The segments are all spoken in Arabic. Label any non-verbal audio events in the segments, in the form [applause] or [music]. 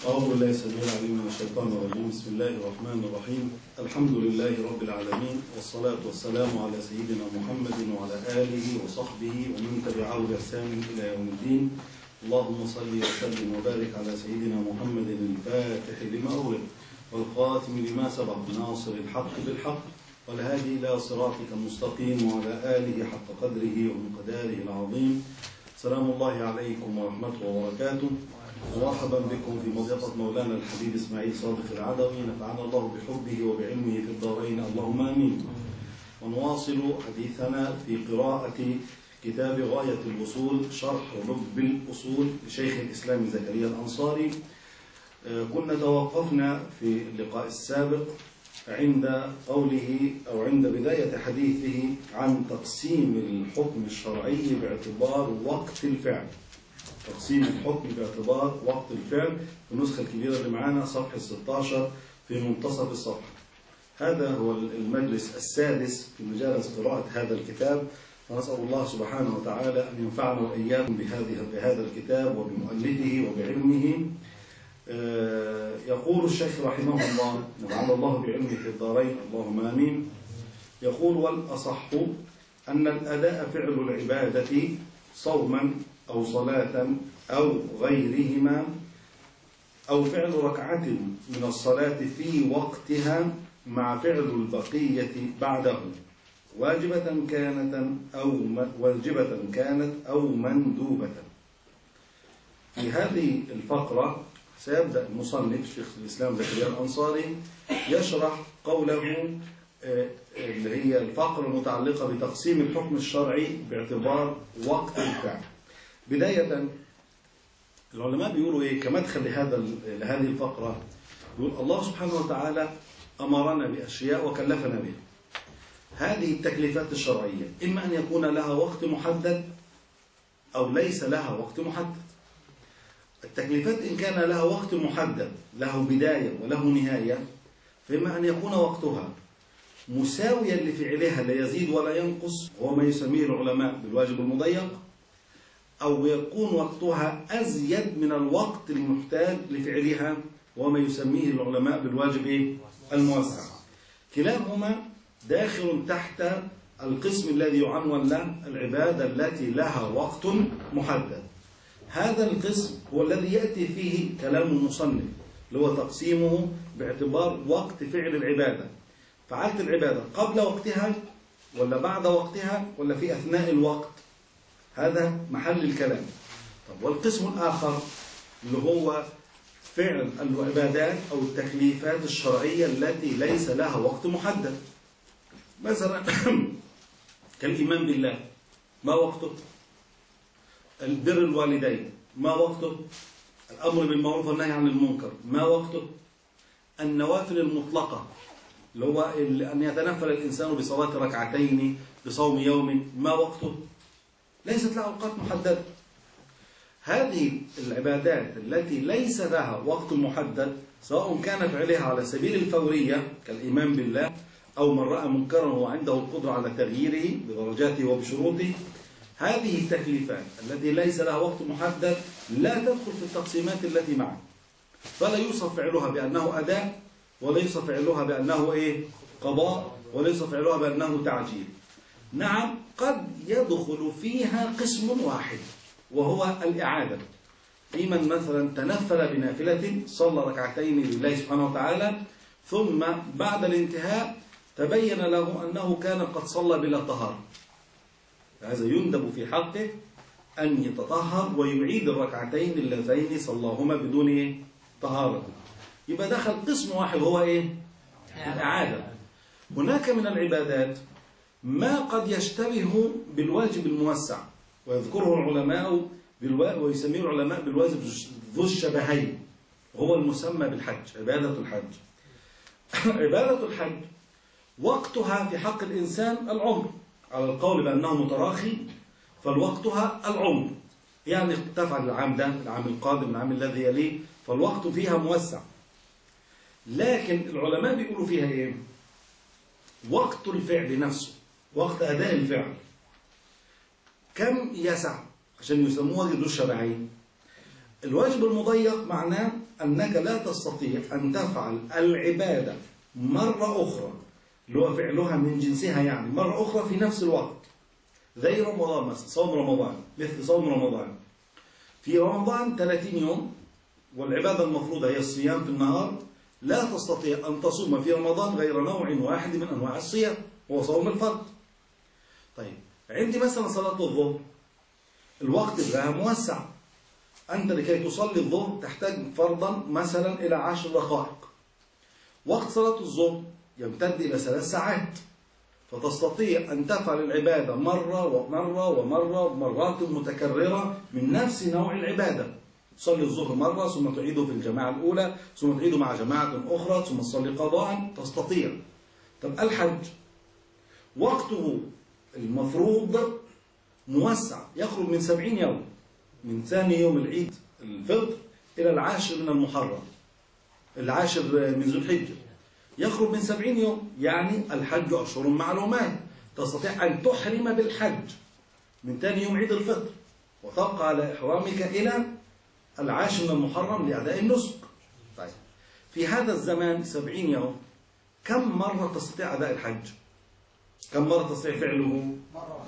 أعوذ بالله السميع العليم من الشيطان الرجيم. بسم الله الرحمن الرحيم. الحمد لله رب العالمين والصلاة والسلام على سيدنا محمد وعلى آله وصحبه ومن تبعه بإحسان إلى يوم الدين. اللهم صل وسلم وبارك على سيدنا محمد الفاتح لما أغلق والخاتم لما سبق ناصر الحق بالحق والهادي إلى صراطك المستقيم وعلى آله حق قدره ومقداره العظيم. سلام الله عليكم ورحمته وبركاته. ومرحبا بكم في مضيفة مولانا الحبيب إسماعيل صادق العدوي. نفعنا الله بحبه وبعلمه في الدارين. اللهم آمين. ونواصل حديثنا في قراءة كتاب غاية الوصول شرح لب الأصول لشيخ الإسلام زكريا الأنصاري. كنا توقفنا في اللقاء السابق عند قوله أو عند بداية حديثه عن تقسيم الحكم الشرعي باعتبار وقت الفعل. تقسيم الحكم باعتبار وقت الفعل في النسخة الكبيرة اللي معانا صفحة 16 في منتصف الصفحة. هذا هو المجلس السادس في مجالس قراءة هذا الكتاب. ونسأل الله سبحانه وتعالى أن ينفعنا وإياكم بهذه بهذا الكتاب وبمؤلفه وبعلمه. يقول الشيخ رحمه الله نفعنا الله بعلمه في الدارين. اللهم آمين. يقول والأصح أن الأداء فعل العبادة صوما أو صلاة أو غيرهما أو فعل ركعة من الصلاة في وقتها مع فعل البقية بعده. واجبة كانت أو واجبة كانت أو مندوبة. في هذه الفقرة سيبدأ المصنف شيخ الإسلام زكريا الأنصاري يشرح قوله اللي هي الفقرة المتعلقة بتقسيم الحكم الشرعي باعتبار وقت الفعل. بداية العلماء بيقولوا إيه؟ كمدخل لهذا لهذه الفقرة يقول الله سبحانه وتعالى أمرنا بأشياء وكلفنا بها. هذه التكليفات الشرعية إما أن يكون لها وقت محدد أو ليس لها وقت محدد. التكليفات إن كان لها وقت محدد له بداية وله نهاية فإما أن يكون وقتها مساويا لفعلها لا يزيد ولا ينقص وهو ما يسميه العلماء بالواجب المضيق أو يكون وقتها أزيد من الوقت المحتاج لفعلها وما يسميه العلماء بالواجب إيه؟ الموسع كلاهما داخل تحت القسم الذي يعنون له العبادة التي لها وقت محدد. هذا القسم هو الذي يأتي فيه كلام المصنف اللي هو تقسيمه باعتبار وقت فعل العبادة. فعلت العبادة قبل وقتها ولا بعد وقتها ولا في أثناء الوقت؟ هذا محل الكلام. طب والقسم الآخر اللي هو فعل العبادات أو التكليفات الشرعية التي ليس لها وقت محدد. مثلا [clears throat] كالإيمان بالله ما وقته؟ البر الوالدين ما وقته؟ الأمر بالمعروف والنهي عن المنكر ما وقته؟ النوافل المطلقة اللي هو أن يتنفل الإنسان بصلاة ركعتين بصوم يوم ما وقته؟ ليست لها أوقات محددة هذه العبادات التي ليس لها وقت محدد سواء كان فعلها على سبيل الفورية كالإيمان بالله أو من رأى منكرا وعنده القدرة على تغييره بدرجاته وبشروطه هذه التكليفات التي ليس لها وقت محدد لا تدخل في التقسيمات التي معه. فلا يوصف فعلها بأنه أداء ولا يوصف فعلها بأنه إيه؟ قضاء يوصف فعلها بأنه تعجيل. نعم قد يدخل فيها قسم واحد وهو الإعادة في من مثلا تنفل بنافلة صلى ركعتين لله سبحانه وتعالى ثم بعد الانتهاء تبين له أنه كان قد صلى بلا طهارة هذا يندب في حقه أن يتطهر ويعيد الركعتين اللذين صلاهما بدون؟ طهارة يبقى دخل قسم واحد هو إيه؟ الإعادة هناك من العبادات ما قد يشتبه بالواجب الموسع ويذكره العلماء. ويسميه العلماء بالواجب ذو الشبهين وهو المسمى بالحج عبادة الحج. [coughs] عبادة الحج وقتها في حق الإنسان العمر على القول بأنه متراخي فالوقتها العمر. يعني تفعل العام ده العام القادم العام الذي يليه فالوقت فيها موسع. لكن العلماء بيقولوا فيها إيه؟ وقت الفعل نفسه. وقت أداء الفعل. كم يسع؟ عشان يسموها ذو الشبعين الواجب المضيق معناه أنك لا تستطيع أن تفعل العبادة مرة أخرى اللي هو فعلها من جنسها يعني مرة أخرى في نفس الوقت زي رمضان مثلا صوم رمضان مثل صوم رمضان. في رمضان 30 يوم والعبادة المفروضة هي الصيام في النهار لا تستطيع أن تصوم في رمضان غير نوع واحد من أنواع الصيام هو صوم الفرض. عندي مثلا صلاة الظهر. الوقت لها موسع. أنت لكي تصلي الظهر تحتاج فرضا مثلا إلى عشر دقائق. وقت صلاة الظهر يمتد إلى ثلاث ساعات. فتستطيع أن تفعل العبادة مرة ومرة ومرة ومرات متكررة من نفس نوع العبادة. تصلي الظهر مرة ثم تعيده في الجماعة الأولى ثم تعيده مع جماعة أخرى ثم تصلي قضاء. تستطيع. طب الحج. وقته المفروض موسع يخرج من سبعين يوم من ثاني يوم العيد الفطر إلى العاشر من المحرم العاشر من ذو الحجة. يخرج من سبعين يوم يعني الحج أشهر معلومات. تستطيع أن تحرم بالحج من ثاني يوم عيد الفطر وتبقى على إحرامك إلى العاشر من المحرم لأداء النسك. طيب في هذا الزمان سبعين يوم كم مرة تستطيع أداء الحج؟ كم مرة تستطيع فعله؟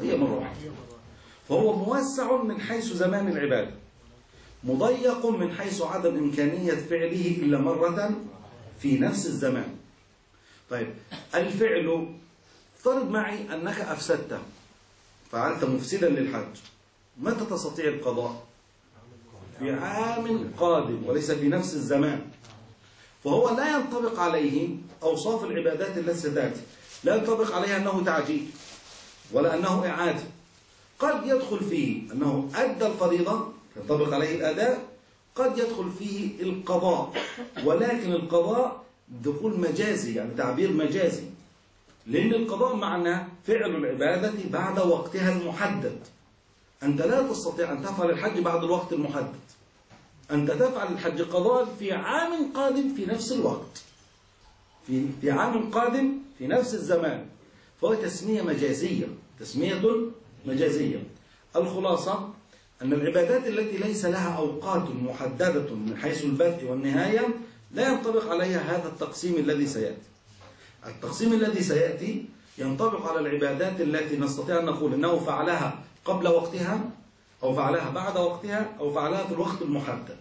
هي مرة واحدة. فهو موسع من حيث زمان العبادة مضيق من حيث عدم إمكانية فعله إلا مرة في نفس الزمان. طيب الفعل افترض معي أنك أفسدته فعلت مفسدا للحج. متى تستطيع القضاء؟ في عام قادم وليس في نفس الزمان. فهو لا ينطبق عليه أوصاف العبادات التي ستأتي. لا ينطبق عليها أنه تعجيل ولا أنه إعادة. قد يدخل فيه أنه أدى الفريضة ينطبق عليه الأداء قد يدخل فيه القضاء ولكن القضاء دخول مجازي يعني تعبير مجازي لأن القضاء معنى فعل العبادة بعد وقتها المحدد. أنت لا تستطيع أن تفعل الحج بعد الوقت المحدد. أنت تفعل الحج قضاء في عام قادم في نفس الوقت. في في عام قادم في نفس الزمان. فهو تسمية مجازية. تسمية مجازية. الخلاصة أن العبادات التي ليس لها أوقات محددة من حيث البدء والنهاية لا ينطبق عليها هذا التقسيم الذي سيأتي. التقسيم الذي سيأتي ينطبق على العبادات التي نستطيع أن نقول أنه فعلها قبل وقتها أو فعلها بعد وقتها أو فعلها في الوقت المحدد.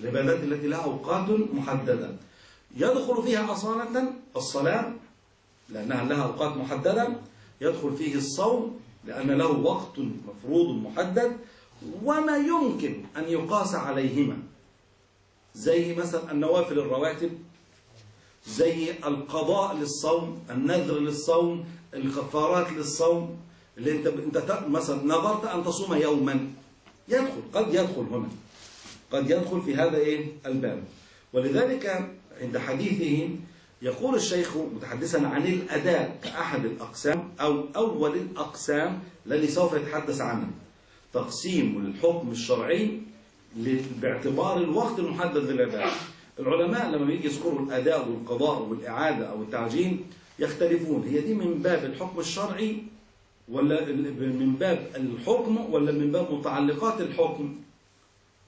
العبادات التي لها أوقات محددة. يدخل فيها أصالة الصلاة لأنها لها أوقات محددة. يدخل فيه الصوم لأن له وقت مفروض محدد. وما يمكن أن يقاس عليهما. زي مثلا النوافل الرواتب زي القضاء للصوم النذر للصوم الكفارات للصوم. اللي أنت أنت مثلا نظرت أن تصوم يوما يدخل قد يدخل هنا. قد يدخل في هذا إيه؟ الباب. ولذلك عند حديثه يقول الشيخ متحدثا عن الأداء كأحد الأقسام أو أول الأقسام الذي سوف يتحدث عنه. تقسيم الحكم الشرعي باعتبار الوقت المحدد للعباده العلماء لما بيجي يذكروا الأداء والقضاء والإعادة أو التعجيل يختلفون. هي دي من باب الحكم الشرعي ولا من باب الحكم ولا من باب متعلقات الحكم؟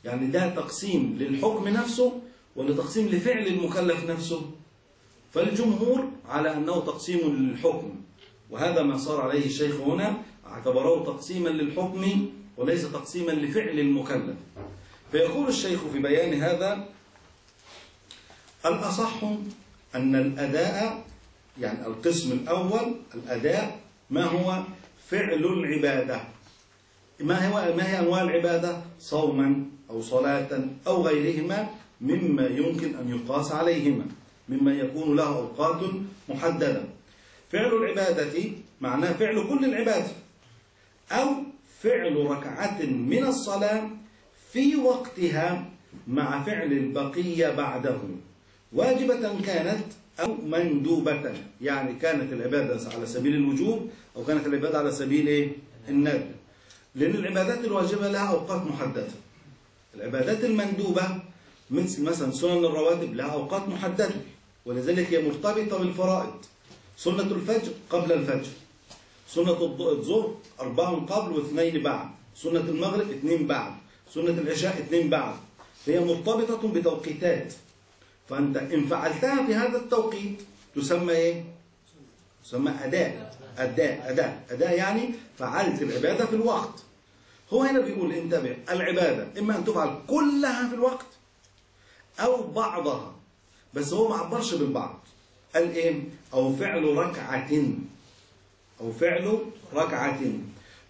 يعني ده تقسيم للحكم نفسه ولا تقسيم لفعل المكلف نفسه فالجمهور على أنه تقسيم للحكم. وهذا ما صار عليه الشيخ هنا اعتبره تقسيما للحكم وليس تقسيما لفعل المكلف. فيقول الشيخ في بيان هذا الأصح أن الأداء يعني القسم الأول الأداء ما هو فعل العبادة. ما هو ما هي أنواع العبادة؟ صوما أو صلاة أو غيرهما مما يمكن أن يقاس عليهما مما يكون له أوقات محددة. فعل العبادة معناه فعل كل العبادة أو فعل ركعة من الصلاة في وقتها مع فعل البقية بعده. واجبة كانت أو مندوبة يعني كانت العبادة على سبيل الوجوب أو كانت العبادة على سبيل إيه؟ الندب لأن العبادات الواجبة لها أوقات محددة. العبادات المندوبة مثل مثلا سنن الرواتب لها أوقات محددة ولذلك هي مرتبطة بالفرائض. سنة الفجر قبل الفجر. سنة الظهر أربع قبل واثنين بعد. سنة المغرب اثنين بعد. سنة العشاء اثنين بعد. فهي مرتبطة بتوقيتات. فأنت إن فعلتها في هذا التوقيت تسمى إيه؟ تسمى أداء. أداء. أداء. أداء يعني فعلت العبادة في الوقت. هو هنا بيقول انتبه العبادة إما أن تفعل كلها في الوقت أو بعضها. بس هو ما عبرش بالبعض قال إيه؟ أو فعل ركعة. أو فعل ركعة.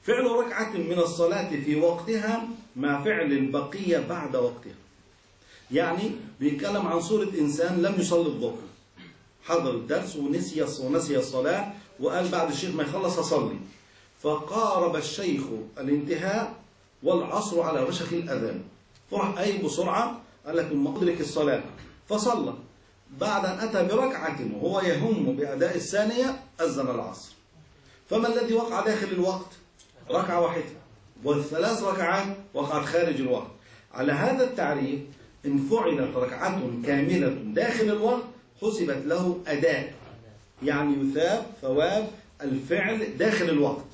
فعل ركعة من الصلاة في وقتها مع فعل البقية بعد وقتها. يعني بيتكلم عن صورة إنسان لم يصلي الظهر. حضر الدرس ونسي ونسي الصلاة وقال بعد الشيخ ما يخلص أصلي. فقارب الشيخ الانتهاء والعصر على وشك الأذان. فرح أي بسرعة قال لك ثم أدرك الصلاة. فصلى. بعد أن أتى بركعة وهو يهم بأداء الثانية أذن العصر. فما الذي وقع داخل الوقت؟ ركعة واحدة. والثلاث ركعات وقعت خارج الوقت. على هذا التعريف إن فعلت ركعة كاملة داخل الوقت حسبت له أداء. يعني يثاب ثواب الفعل داخل الوقت.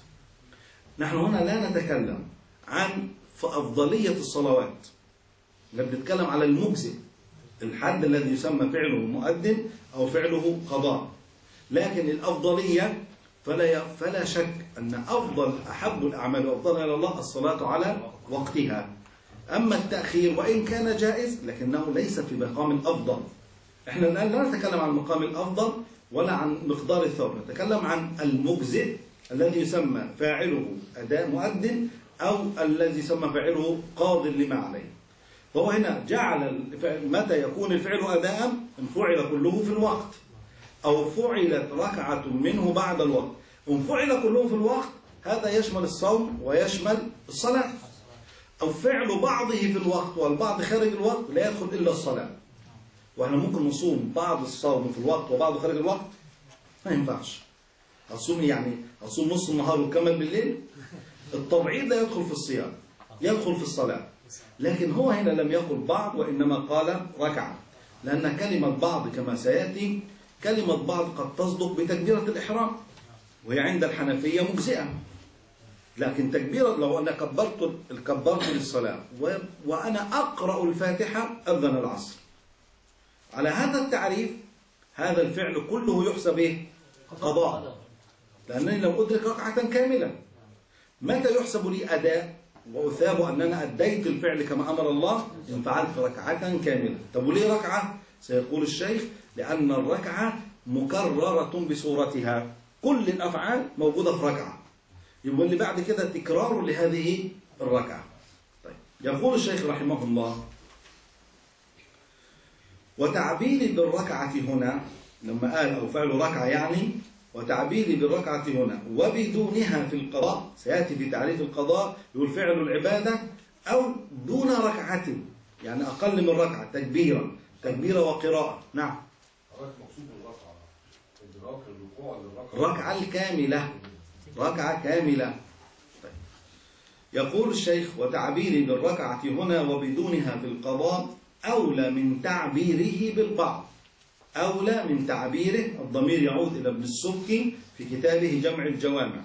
نحن هنا لا نتكلم عن أفضلية الصلوات. لا بنتكلم على المجزئ الحد الذي يسمى فعله مؤذن أو فعله قضاء. لكن الأفضلية فلا فلا شك أن أفضل أحب الأعمال وأفضلها إلى الله الصلاة على وقتها. أما التأخير وإن كان جائز لكنه ليس في مقام الأفضل. إحنا الآن لا نتكلم عن المقام الأفضل ولا عن مقدار الثوب نتكلم عن المجزئ الذي يسمى فاعله أداء مؤذن أو الذي يسمى فاعله قاض لما عليه. فهو هنا جعل متى يكون الفعل أداء؟ إن فعل كله في الوقت. أو فعلت ركعة منه بعد الوقت. إن فعل كله في الوقت هذا يشمل الصوم ويشمل الصلاة. أو فعل بعضه في الوقت والبعض خارج الوقت لا يدخل إلا الصلاة. وإحنا ممكن نصوم بعض الصوم في الوقت وبعضه خارج الوقت؟ ما ينفعش. هتصوم يعني هتصوم نص النهار وكمل بالليل؟ التبعيض لا يدخل في الصيام يدخل في الصلاة. لكن هو هنا لم يقل بعض وإنما قال ركعة. لأن كلمة بعض كما سيأتي كلمة بعض قد تصدق بتكبيرة الإحرام وهي عند الحنفية مجزئة. لكن تكبيرة لو أنا كبرت كبرت للصلاة وأنا أقرأ الفاتحة أذن العصر. على هذا التعريف هذا الفعل كله يحسب إيه؟ قضاء. لأنني لو أدرك ركعة كاملة. متى يحسب لي أداء؟ وأثاب أنا أديت الفعل كما أمر الله إن فعلت ركعة كاملة. طب وليه ركعة؟ سيقول الشيخ لأن الركعة مكررة بصورتها. كل الأفعال موجودة في ركعة. يبقى اللي بعد كده تكرار لهذه الركعة. طيب يقول الشيخ رحمه الله وتعبيري بالركعة هنا لما قال أو فعل ركعة يعني وتعبيري بالركعة هنا وبدونها في القضاء سيأتي في تعريف القضاء يقول فعل العبادة أو دون ركعة يعني أقل من ركعة تكبيرا تكبيرة وقراءة نعم. مقصود بالركعة إدراك الركوع للركعة. ركعة الكاملة ركعة كاملة. طيب. يقول الشيخ وتعبيري بالركعة هنا وبدونها في القضاء أولى من تعبيره بالبعض. أولى من تعبيره الضمير يعود إلى ابن السبكي في كتابه جمع الجوامع.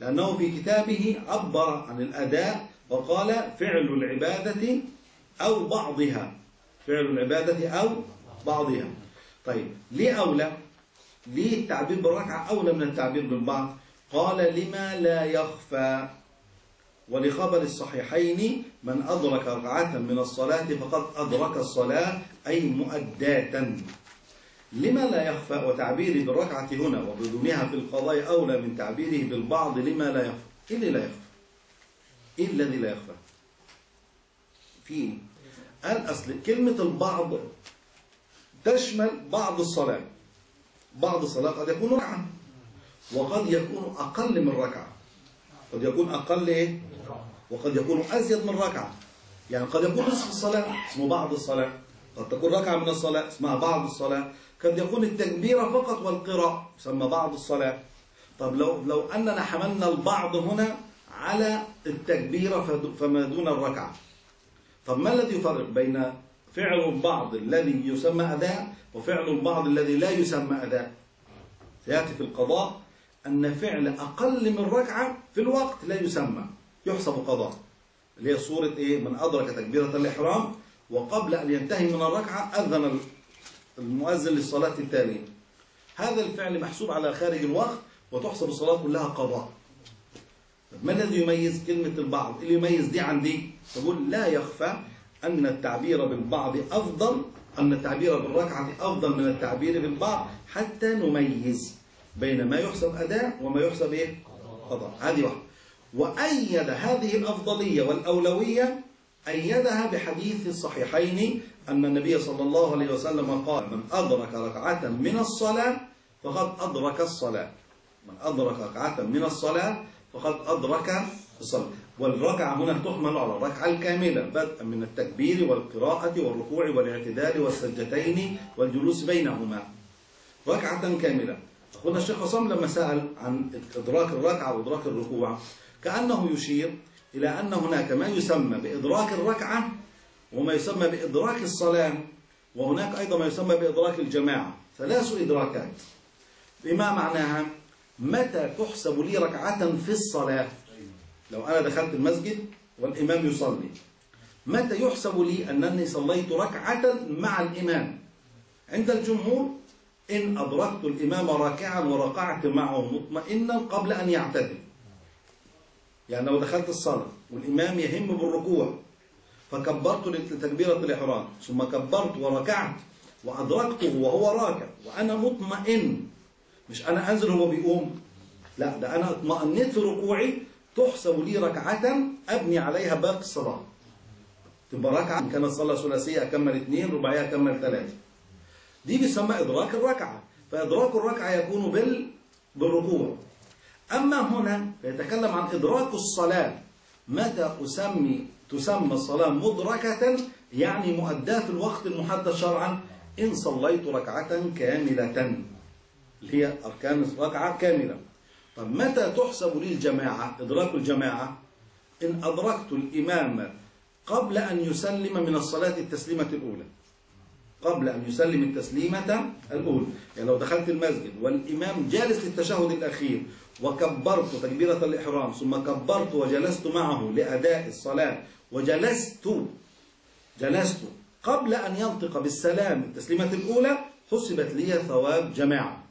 لأنه في كتابه عبر عن الأداء وقال فعل العبادة أو بعضها. فعل العبادة أو بعضها. طيب ليه أولى؟ ليه التعبير بالركعة أولى من التعبير بالبعض؟ قال لما لا يخفى. ولخبر الصحيحين من أدرك ركعة من الصلاة فقد أدرك الصلاة أي مؤداة. لما لا يخفى وتعبيري بالركعة هنا وبدونها في القضاء أولى من تعبيره بالبعض لما لا يخفى. إيه اللي لا يخفى؟ إيه الذي لا يخفى؟ في قال أصل كلمة البعض تشمل بعض الصلاة. بعض الصلاة قد يكون ركعة وقد يكون أقل من ركعة. قد يكون أقل إيه؟ وقد يكون أزيد من ركعة. يعني قد يكون نصف الصلاة اسمه بعض الصلاة. قد تكون ركعة من الصلاة اسمها بعض الصلاة. قد يكون التكبيرة فقط والقراءة يسمى بعض الصلاة. طب لو لو أننا حملنا البعض هنا على التكبيرة فما دون الركعة. طب ما الذي يفرق بين فعل البعض الذي يسمى أداء وفعل البعض الذي لا يسمى أداء؟ سيأتي في القضاء أن فعل أقل من ركعة في الوقت لا يسمى يحسب قضاء. اللي هي صورة إيه؟ من أدرك تكبيرة الإحرام وقبل أن ينتهي من الركعة أذن المؤذن للصلاة التالية هذا الفعل محسوب على خارج الوقت وتحسب الصلاة كلها قضاء. ما الذي يميز كلمة البعض؟ اللي يميز دي عن دي؟ تقول لا يخفى أن التعبير بالبعض أفضل أن التعبير بالركعة أفضل من التعبير بالبعض حتى نميز بين ما يحسب أداء وما يحسب إيه؟ قضاء. هذه واحدة. وأيد هذه الأفضلية والأولوية أيدها بحديث الصحيحين أن النبي صلى الله عليه وسلم قال من أدرك ركعة من الصلاة فقد أدرك الصلاة. من أدرك ركعة من الصلاة فقد أدرك الصلاة. والركعة هنا تحمل على الركعة الكاملة بدءا من التكبير والقراءة والركوع والاعتدال والسجدتين والجلوس بينهما. ركعة كاملة. أخونا الشيخ عصام لما سأل عن إدراك الركعة وإدراك الركوع كأنه يشير إلى أن هناك ما يسمى بإدراك الركعة وما يسمى بإدراك الصلاة وهناك أيضا ما يسمى بإدراك الجماعة. ثلاث إدراكات. بما معناها؟ متى تحسب لي ركعة في الصلاة؟ لو أنا دخلت المسجد والإمام يصلي. متى يحسب لي أنني صليت ركعة مع الإمام؟ عند الجمهور إن أدركت الإمام راكعا وركعت معه مطمئنا قبل أن يعتدل. يعني لو دخلت الصلاة والإمام يهم بالركوع فكبرت لتكبيرة الإحرام ثم كبرت وركعت وأدركته وهو راكع وأنا مطمئن. مش أنا أنزل هو بيقوم لا ده أنا اطمأنيت في ركوعي تحسب لي ركعة أبني عليها باقي الصلاة. تبقى ركعة إن كانت صلاة ثلاثية أكمل اثنين رباعية أكمل ثلاثة. دي بيسمى إدراك الركعة فإدراك الركعة يكون بال... بالركوع. أما هنا فيتكلم عن إدراك الصلاة. متى أسمي تسمى الصلاة مدركة؟ يعني مؤداة في الوقت المحدد شرعا. إن صليت ركعة كاملة. اللي هي أركان ركعة كاملة. طب متى تحسب لي الجماعة؟ إدراك الجماعة. إن أدركت الإمام قبل أن يسلم من الصلاة التسليمة الأولى. قبل أن يسلم التسليمة الأولى. يعني لو دخلت المسجد والإمام جالس للتشهد الأخير وكبرت تكبيرة الإحرام ثم كبرت وجلست معه لأداء الصلاة. وجلست جلست قبل أن ينطق بالسلام التسليمة الأولى حسبت لي ثواب جماعة.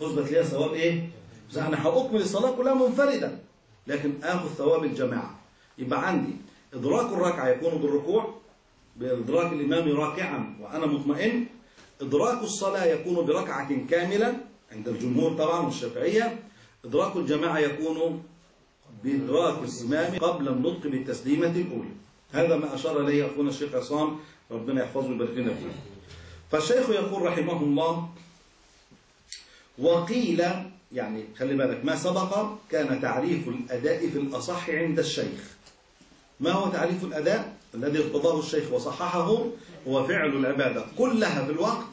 حسبت لي ثواب إيه؟ أنا هأكمل الصلاة كلها منفردا لكن آخذ ثواب الجماعة. يبقى عندي إدراك الركعة يكون بالركوع بإدراك الإمام راكعا وأنا مطمئن. إدراك الصلاة يكون بركعة كاملة عند الجمهور طبعا والشافعية. إدراك الجماعة يكون بإدراك الإمام قبل النطق بالتسليمة الأولى. هذا ما أشار إليه أخونا الشيخ عصام. ربنا يحفظه ويبارك لنا فيه. فالشيخ يقول رحمه الله وقيل يعني خلي بالك ما سبق كان تعريف الأداء في الأصح عند الشيخ. ما هو تعريف الأداء؟ الذي ارتضاه الشيخ وصححه هو فعل العبادة. كلها في الوقت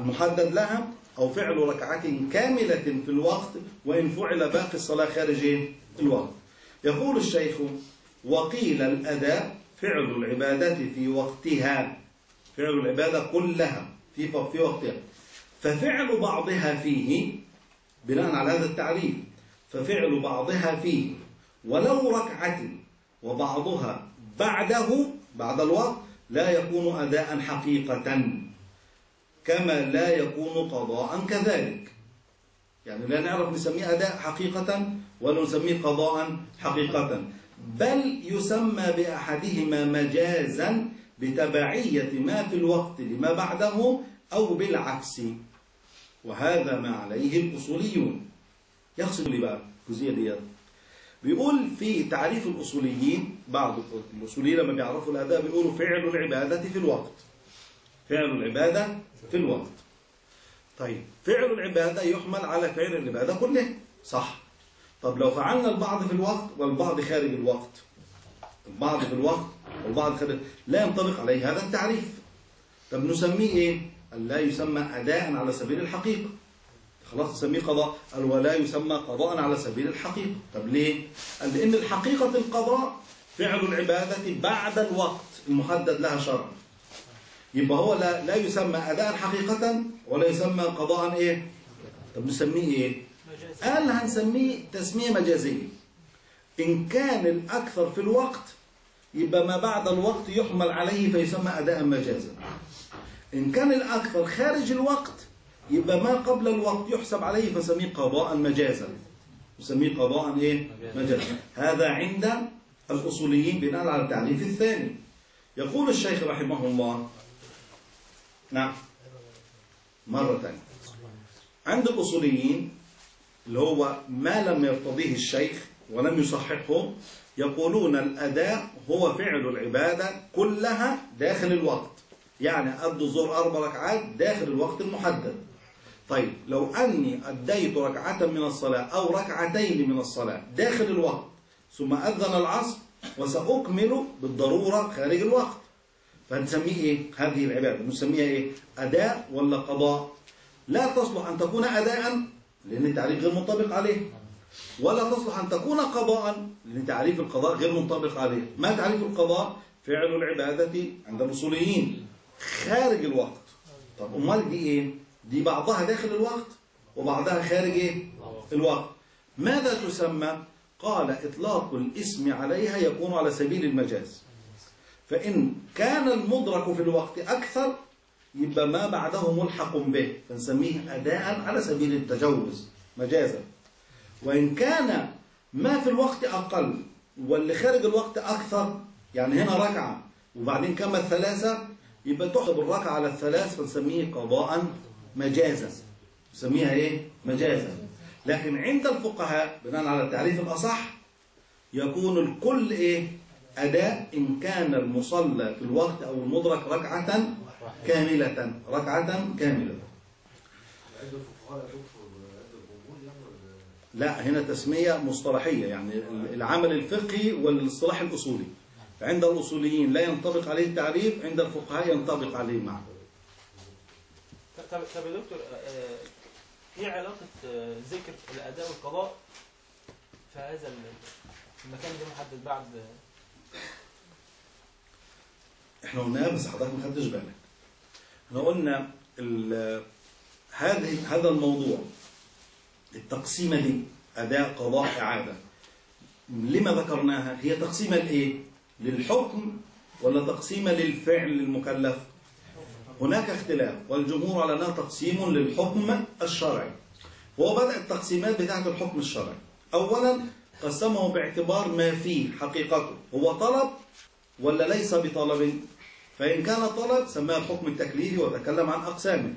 المحدد لها أو فعل ركعة كاملة في الوقت وإن فعل باقي الصلاة خارج الوقت. يقول الشيخ وقيل الأداء فعل العبادة في وقتها. فعل العبادة كلها في في وقتها. ففعل بعضها فيه بناء على هذا التعريف ففعل بعضها فيه ولو ركعة وبعضها بعده بعد الوقت لا يكون أداء حقيقة. كما لا يكون قضاء كذلك. يعني لا نعرف نسميه أداء حقيقة ولا نسميه قضاء حقيقة. بل يسمى بأحدهما مجازا بتبعية ما في الوقت لما بعده أو بالعكس. وهذا ما عليه الأصوليون. يقصد لي بقى الجزئية ديت. بيقول في تعريف الأصوليين بعض الأصوليين لما بيعرفوا الأداء بيقولوا فعل العبادة في الوقت. فعل العبادة في الوقت. طيب فعل العبادة يحمل على فعل العبادة كله. صح. طب لو فعلنا البعض في الوقت والبعض خارج الوقت. البعض في الوقت والبعض خارج لا ينطبق عليه هذا التعريف. طب نسميه إيه؟ لا يسمى أداء على سبيل الحقيقة. خلاص نسميه قضاء. قال ولا يسمى قضاء على سبيل الحقيقة. طب ليه؟ قال لأن الحقيقة القضاء فعل العبادة بعد الوقت. المحدد لها شرعا. يبقى هو لا, لا يسمى أداء حقيقة ولا يسمى قضاء إيه؟ طب نسميه إيه؟ قال هنسميه تسمية مجازية. إن كان الأكثر في الوقت يبقى ما بعد الوقت يحمل عليه فيسمى أداء مجازا. إن كان الأكثر خارج الوقت يبقى ما قبل الوقت يحسب عليه فسميه قضاء مجازا. يسميه قضاء إيه؟ مجازا. هذا عند الأصوليين بناء على التعريف الثاني. يقول الشيخ رحمه الله نعم. مرة ثانية عند الأصوليين اللي هو ما لم يرتضيه الشيخ ولم يصححه يقولون الأداء هو فعل العبادة كلها داخل الوقت. يعني أدوا الظهر أربع ركعات داخل الوقت المحدد. طيب لو أني أديت ركعة من الصلاة أو ركعتين من الصلاة داخل الوقت ثم أذن العصر وسأكمل بالضرورة خارج الوقت. فنسميه إيه؟ هذه العبادة. نسميها إيه؟ أداء ولا قضاء. لا تصلح أن تكون أداء لأن التعريف غير منطبق عليه. ولا تصلح أن تكون قضاء لأن تعريف القضاء غير منطبق عليه. ما تعريف القضاء؟ فعل العبادة عند الأصوليين. خارج الوقت. طب أمال دي إيه؟ دي بعضها داخل الوقت وبعضها خارج إيه؟ الوقت. ماذا تسمى؟ قال إطلاق الاسم عليها يكون على سبيل المجاز. فإن كان المدرك في الوقت أكثر يبقى ما بعده ملحق به فنسميه أداء على سبيل التجوز مجازا وإن كان ما في الوقت أقل واللي خارج الوقت أكثر يعني هنا ركعة وبعدين كمل ثلاثة يبقى تحسب الركعة على الثلاث فنسميه قضاء مجازا نسميها إيه؟ مجازا لكن عند الفقهاء بناء على التعريف الأصح يكون الكل إيه؟ أداء إن كان المصلى في الوقت أو المدرك ركعة كاملة ركعة كاملة. لا هنا تسمية مصطلحية يعني العمل الفقهي والاصطلاح الأصولي. عند الأصوليين لا ينطبق عليه التعريف عند الفقهاء ينطبق عليه معه طب طب يا دكتور إيه علاقة آه، ذكر الأداء والقضاء في هذا المكان ده محدد بعد إحنا قلناها بس حضرتك ما خدتش بالك. إحنا قلنا هذه هذا الموضوع التقسيمة دي أداء قضاء إعادة لما ذكرناها هي تقسيمة لإيه؟ للحكم ولا تقسيمة للفعل للمكلف هناك اختلاف والجمهور على أنها تقسيم للحكم الشرعي. وهو بدأ التقسيمات بتاعة الحكم الشرعي. أولا قسمه باعتبار ما فيه حقيقته. هو طلب ولا ليس بطلب؟ فإن كان طلب سماه الحكم التكليفي وتكلم عن أقسامه.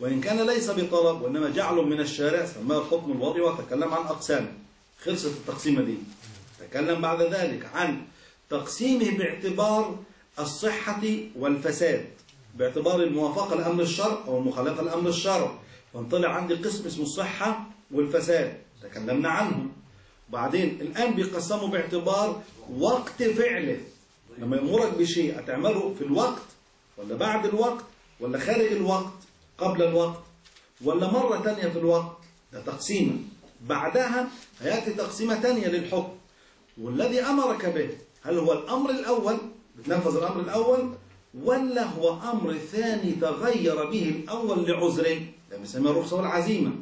وإن كان ليس بطلب وإنما جعل من الشارع سماه الحكم الوضعي وتكلم عن أقسامه. خلصت التقسيمة دي. تكلم بعد ذلك عن تقسيمه باعتبار الصحة والفساد. باعتبار الموافقة لأمر الشرع أو المخالفة لأمر الشرع. فانطلع عندي قسم اسمه الصحة والفساد. تكلمنا عنه. بعدين الآن بيقسموا باعتبار وقت فعله. لما يأمرك بشيء هتعمله في الوقت ولا بعد الوقت ولا خارج الوقت قبل الوقت ولا مرة تانية في الوقت. ده تقسيمة بعدها هيأتي تقسيمة تانية للحكم. والذي أمرك به هل هو الأمر الأول؟ بتنفذ الأمر الأول. ولا هو أمر ثاني تغير به الأول لعذر؟ ده بنسميها الرخصة والعزيمة.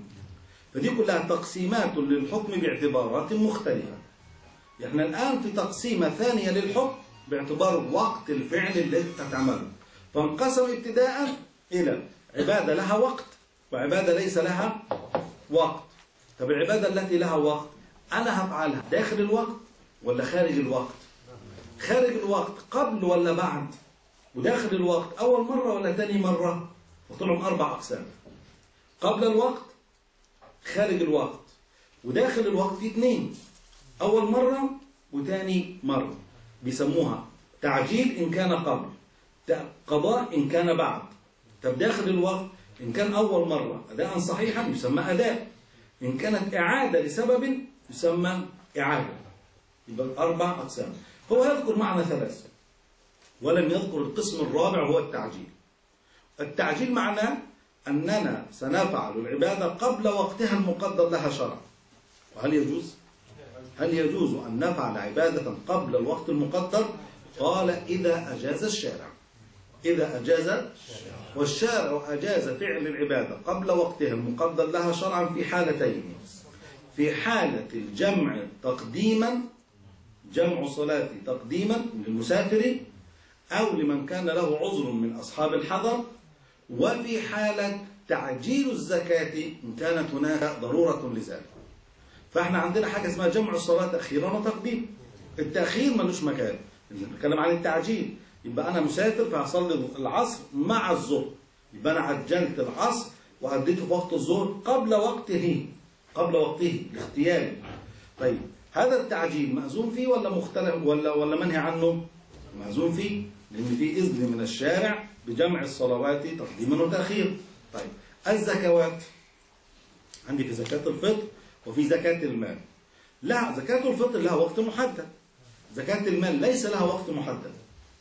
فدي كلها تقسيمات للحكم باعتبارات مختلفة. إحنا الآن في تقسيمة ثانية للحكم. باعتبار وقت الفعل الذي تتعمله فانقسم ابتداء إلى عبادة لها وقت وعبادة ليس لها وقت. طب العبادة التي لها وقت أنا هفعلها داخل الوقت ولا خارج الوقت؟ خارج الوقت قبل ولا بعد؟ وداخل الوقت أول مرة ولا تاني مرة؟ وطلعوا أربع أقسام. قبل الوقت خارج الوقت. وداخل الوقت في اثنين أول مرة وتاني مرة. بيسموها تعجيل إن كان قبل قضاء إن كان بعد. طب داخل الوقت إن كان أول مرة أداء صحيحا يسمى أداء. إن كانت إعادة لسبب يسمى إعادة. يبقى أربع أقسام. هو يذكر معنى ثلاثة ولم يذكر القسم الرابع هو التعجيل. التعجيل معناه أننا سنفعل العبادة قبل وقتها المقدر لها شرعا. وهل يجوز؟ هل يجوز أن نفعل عبادة قبل الوقت المقدر؟ قال إذا أجاز الشارع. إذا أجاز والشارع أجاز فعل العبادة قبل وقتها المقدر لها شرعا في حالتين. في حالة الجمع تقديما جمع صلاة تقديما للمسافر أو لمن كان له عذر من أصحاب الحضر. وفي حالة تعجيل الزكاة إن كانت هناك ضرورة لذلك. فاحنا عندنا حاجة اسمها جمع الصلاة تأخيرا وتقديم. التأخير ملوش مكان بنتكلم عن التعجيل يبقى أنا مسافر فهصلي العصر مع الظهر. يبقى أنا عجلت العصر وأديته في وقت الظهر قبل وقته قبل وقته الاختياري طيب هذا التعجيل مأذون فيه ولا مختلف ولا ولا منهي عنه؟ مأذون فيه لأن في إذن من الشارع بجمع الصلوات تقديما وتأخيرا. طيب الزكوات. عندي في زكاة الفطر؟ وفي زكاة المال. لا زكاة الفطر لها وقت محدد. زكاة المال ليس لها وقت محدد.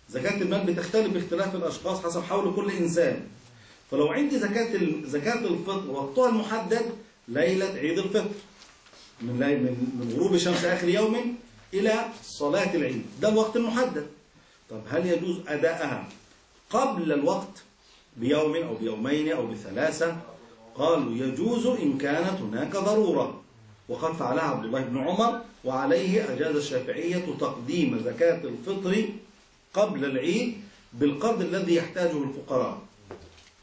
زكاة المال بتختلف باختلاف الأشخاص حسب حول كل إنسان. فلو عندي زكاة زكاة الفطر وقتها المحدد ليلة عيد الفطر. من من غروب الشمس آخر يوم إلى صلاة العيد ده الوقت المحدد طب هل يجوز أداءها قبل الوقت بيوم أو بيومين أو بثلاثة قالوا يجوز إن كانت هناك ضرورة وقد فعلها عبد الله بن عمر وعليه أجاز الشافعية تقديم زكاة الفطر قبل العيد بالقرض الذي يحتاجه الفقراء.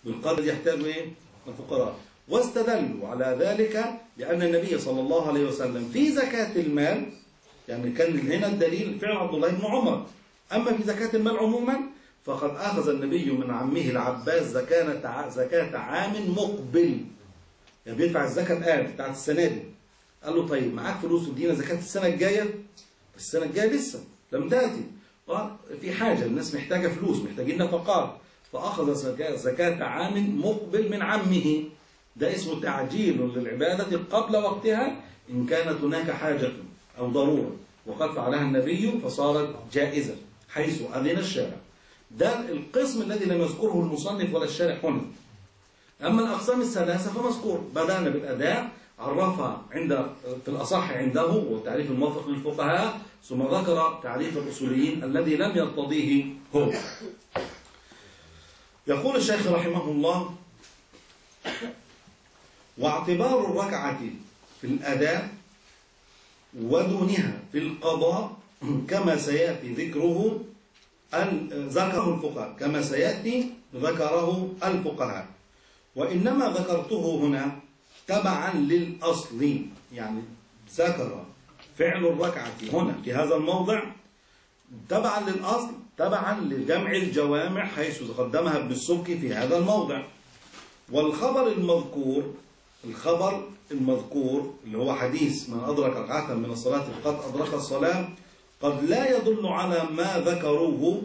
بالقرض الذي يحتاجه إيه؟ الفقراء. واستدلوا على ذلك لأن النبي صلى الله عليه وسلم في زكاة المال يعني كان هنا الدليل فعل عبد الله بن عمر. أما في زكاة المال عموما فقد أخذ النبي من عمه العباس زكاة زكاة عام مقبل. يعني بيدفع الزكاة الآن بتاعت السنة دي. قال له طيب معاك فلوس تدينا زكاة السنة الجاية؟ السنة الجاية لسه لم تأتي. قال في حاجة الناس محتاجة فلوس محتاجين نفقات. فأخذ زكاة, عام مقبل من عمه. ده اسمه تعجيل للعبادة قبل وقتها إن كانت هناك حاجة أو ضرورة وقد فعلها النبي فصارت جائزة حيث أذن الشارع. ده القسم الذي لم يذكره المصنف ولا الشارح هنا. أما الأقسام الثلاثة فمذكور. بدأنا بالأداء عرفها عند في الأصح عنده والتعريف الموافق للفقهاء ثم ذكر تعريف الأصوليين الذي لم يرتضيه هو. يقول الشيخ رحمه الله واعتبار الركعة في الأداء ودونها في القضاء كما سيأتي ذكره ذكره الفقهاء كما سيأتي ذكره الفقهاء. وإنما ذكرته هنا تبعا للأصل. يعني ذكر فعل الركعة هنا في هذا الموضع. تبعا للأصل تبعا لجمع الجوامع حيث قدمها ابن السبكي في هذا الموضع. والخبر المذكور الخبر المذكور اللي هو حديث من أدرك ركعة من الصلاة فقد أدرك الصلاة قد لا يدل على ما ذكروه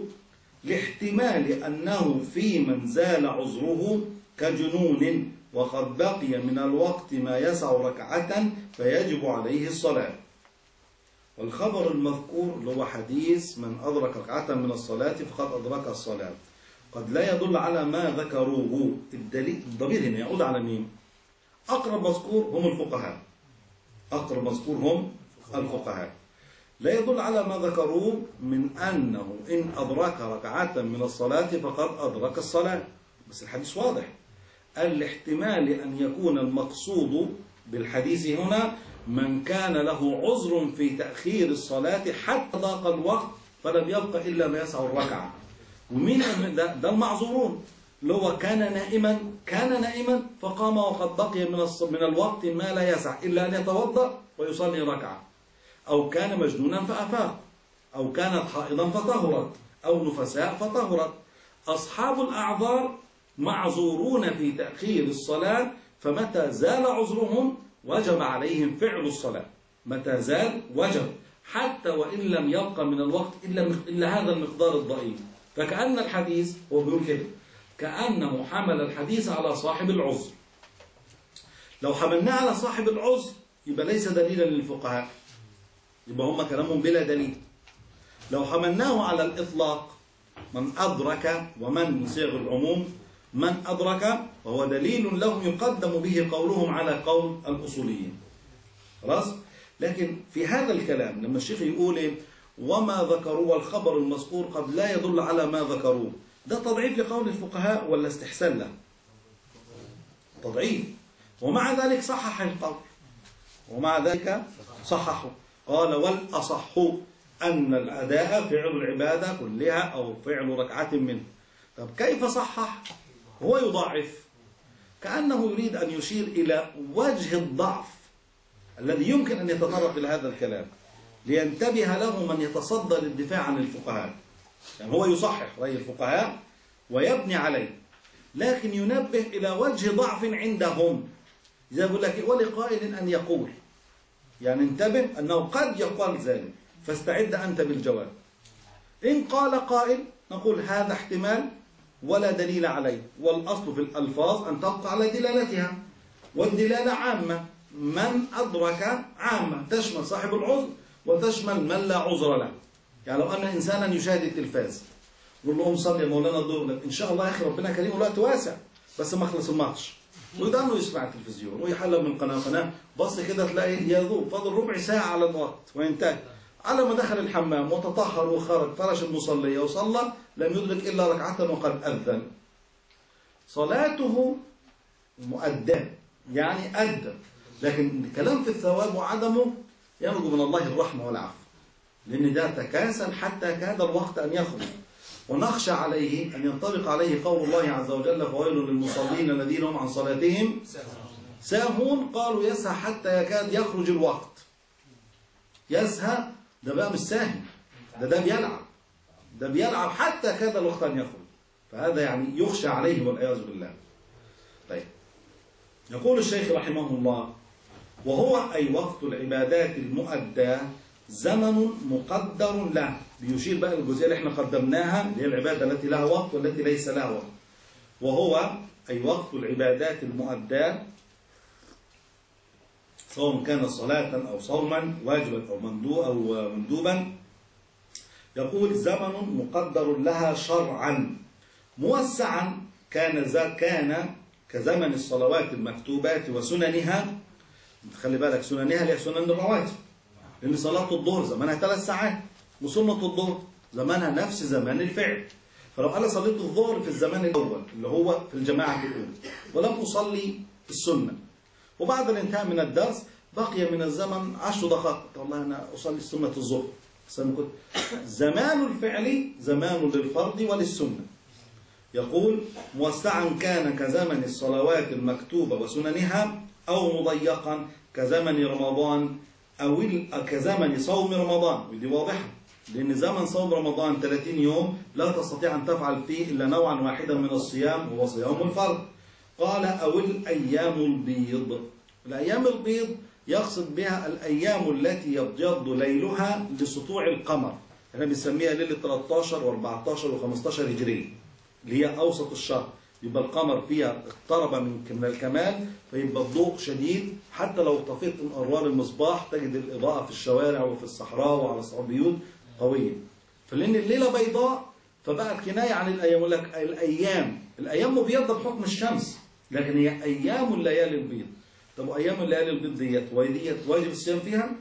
لاحتمال أنه في من زال عذره كجنون. وقد بقي من الوقت ما يسع ركعة فيجب عليه الصلاة. والخبر المذكور اللي هو حديث من أدرك ركعة من الصلاة فقد أدرك الصلاة. قد لا يدل على ما ذكروه. الدليل الضمير هنا يعود على مين؟ أقرب مذكور هم الفقهاء. أقرب مذكور هم الفقهاء. لا يدل على ما ذكروه من أنه إن أدرك ركعة من الصلاة فقد أدرك الصلاة. بس الحديث واضح. الاحتمال أن يكون المقصود بالحديث هنا من كان له عذر في تأخير الصلاة حتى ضاق الوقت فلم يبق إلا ما يسع الركعة. ومين ده, ده المعذورون. اللي هو كان نائما كان نائما فقام وقد بقي من من الوقت ما لا يسع إلا أن يتوضأ ويصلي ركعة. أو كان مجنونا فأفاق. أو كانت حائضا فطهرت. أو نفساء فطهرت. أصحاب الأعذار معذورون في تأخير الصلاة فمتى زال عذرهم؟ وجب عليهم فعل الصلاة. متى زال؟ وجب. حتى وإن لم يبقى من الوقت إلا, إلا هذا المقدار الضئيل. فكأن الحديث هو بيقول كده كأنه حمل الحديث على صاحب العذر. لو حملناه على صاحب العذر يبقى ليس دليلا للفقهاء. يبقى هم كلامهم بلا دليل. لو حملناه على الإطلاق من أدرك ومن صيغ العموم من أدرك وهو دليل لهم يقدم به قولهم على قول الأصوليين. خلاص؟ لكن في هذا الكلام لما الشيخ يقول وما ذكروا والخبر المذكور قد لا يدل على ما ذكروه ده تضعيف لقول الفقهاء ولا استحسان له؟ تضعيف. ومع ذلك صحح القول. ومع ذلك صححوا قال والأصح أن الأداء فعل العبادة كلها أو فعل ركعة منه طب كيف صحح؟ هو يضعف كأنه يريد أن يشير إلى وجه الضعف الذي يمكن أن يتطرق إلى هذا الكلام. لينتبه له من يتصدى للدفاع عن الفقهاء. يعني هو يصحح رأي الفقهاء ويبني عليه. لكن ينبه إلى وجه ضعف عندهم. زي بقول لك ولقائل أن يقول. يعني انتبه أنه قد يقال ذلك. فاستعد أنت بالجواب. إن قال قائل نقول هذا احتمال ولا دليل عليه. والأصل في الألفاظ أن تبقى على دلالتها. والدلالة عامة. من أدرك عامة. تشمل صاحب العذر وتشمل من لا عذر له. يعني لو أن إنسانا يشاهد التلفاز. يقول لهم صلي يا مولانا الظهر إن شاء الله يا أخي ربنا كريم الوقت واسع. بس ما خلص الماتش. ويضل يسمع التلفزيون ويحلم من قناة قناة. بص كده تلاقي يذوب فاضل ربع ساعة على الوقت. وينتهي. على ما دخل الحمام وتطهر وخرج فرش المصلية وصلى لم يدرك إلا ركعة وقد أذن. صلاته مؤداة يعني أدى لكن الكلام في الثواب وعدمه يرجو من الله الرحمة والعفو. لأن ده تكاسل حتى كاد الوقت أن يخرج. ونخشى عليه أن ينطبق عليه قول الله عز وجل فويل للمصلين الذين هم عن صلاتهم ساهون. قالوا يسهى حتى يكاد يخرج الوقت. يسهى ده بقى مش ساهي ده ده بيلعب. ده بيلعب حتى كاد الوقت أن يخرج. فهذا يعني يخشى عليه والعياذ بالله. طيب. يقول الشيخ رحمه الله وهو أي وقت العبادات المؤداة زمن مقدر له. بيشير بقى الجزئية اللي إحنا قدمناها اللي هي العبادة التي لها وقت والتي ليس لها وقت. وهو أي وقت العبادات المؤداة سواء كان صلاة أو صوما واجبا أو مندوبا أو مندوبا. يقول زمن مقدر لها شرعا. موسعا كان كان كزمن الصلوات المكتوبات وسننها. خلي بالك سننها اللي هي سنن الرواتب. لأن صلاة الظهر زمانها ثلاث ساعات وسنة الظهر زمانها نفس زمان الفعل. فلو أنا صليت الظهر في الزمان الأول اللي هو في الجماعة الأولى ولم أصلي السنة وبعد الانتهاء من الدرس بقي من الزمن عشر دقائق. والله أنا أصلي سنة الظهر. زمان الفعل زمان للفرض وللسنة. يقول موسعا كان كزمن الصلوات المكتوبة وسننها أو مضيقا كزمن رمضان أو كزمن صوم رمضان. ودي واضحة لأن زمن صوم رمضان 30 يوم لا تستطيع أن تفعل فيه إلا نوعا واحدا من الصيام وهو صيام الفرض قال أو الأيام البيض. الأيام البيض يقصد بها الأيام التي يبيض ليلها لسطوع القمر. إحنا بنسميها ليلة 13 و14 و15 هجرية اللي هي أوسط الشهر. يبقى القمر فيها اقترب من الكمال فيبقى الضوء شديد. حتى لو طفيت من أنوار المصباح تجد الإضاءة في الشوارع وفي الصحراء وعلى سطح البيوت قوية. فلأن الليلة بيضاء فبقى الكناية عن الأيام. يقول لك الأيام الأيام مبيضة بحكم الشمس. لكن هي أيام الليالي البيض. طب وأيام الليالي البيض ديت وديت واجب الصيام فيها؟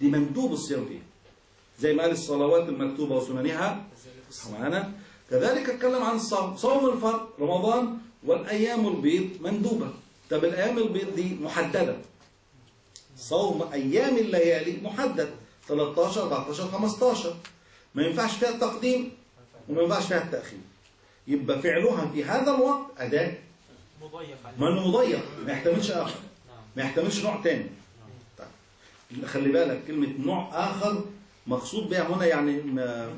دي مندوب الصيام فيها. زي ما قال الصلوات المكتوبة وسننها. معانا كذلك أتكلم عن الصوم. صوم الفرض رمضان والأيام البيض مندوبة. طب الأيام البيض دي محددة. صوم أيام الليالي محدد. 13 14 15 ما ينفعش فيها التقديم وما ينفعش فيها التأخير. يبقى فعلها في هذا الوقت أداة مضيق ما انه مضيق ما يحتملش آخر. ما يحتملش نوع تاني. طيب. خلي بالك كلمة نوع آخر مقصود بها هنا يعني ما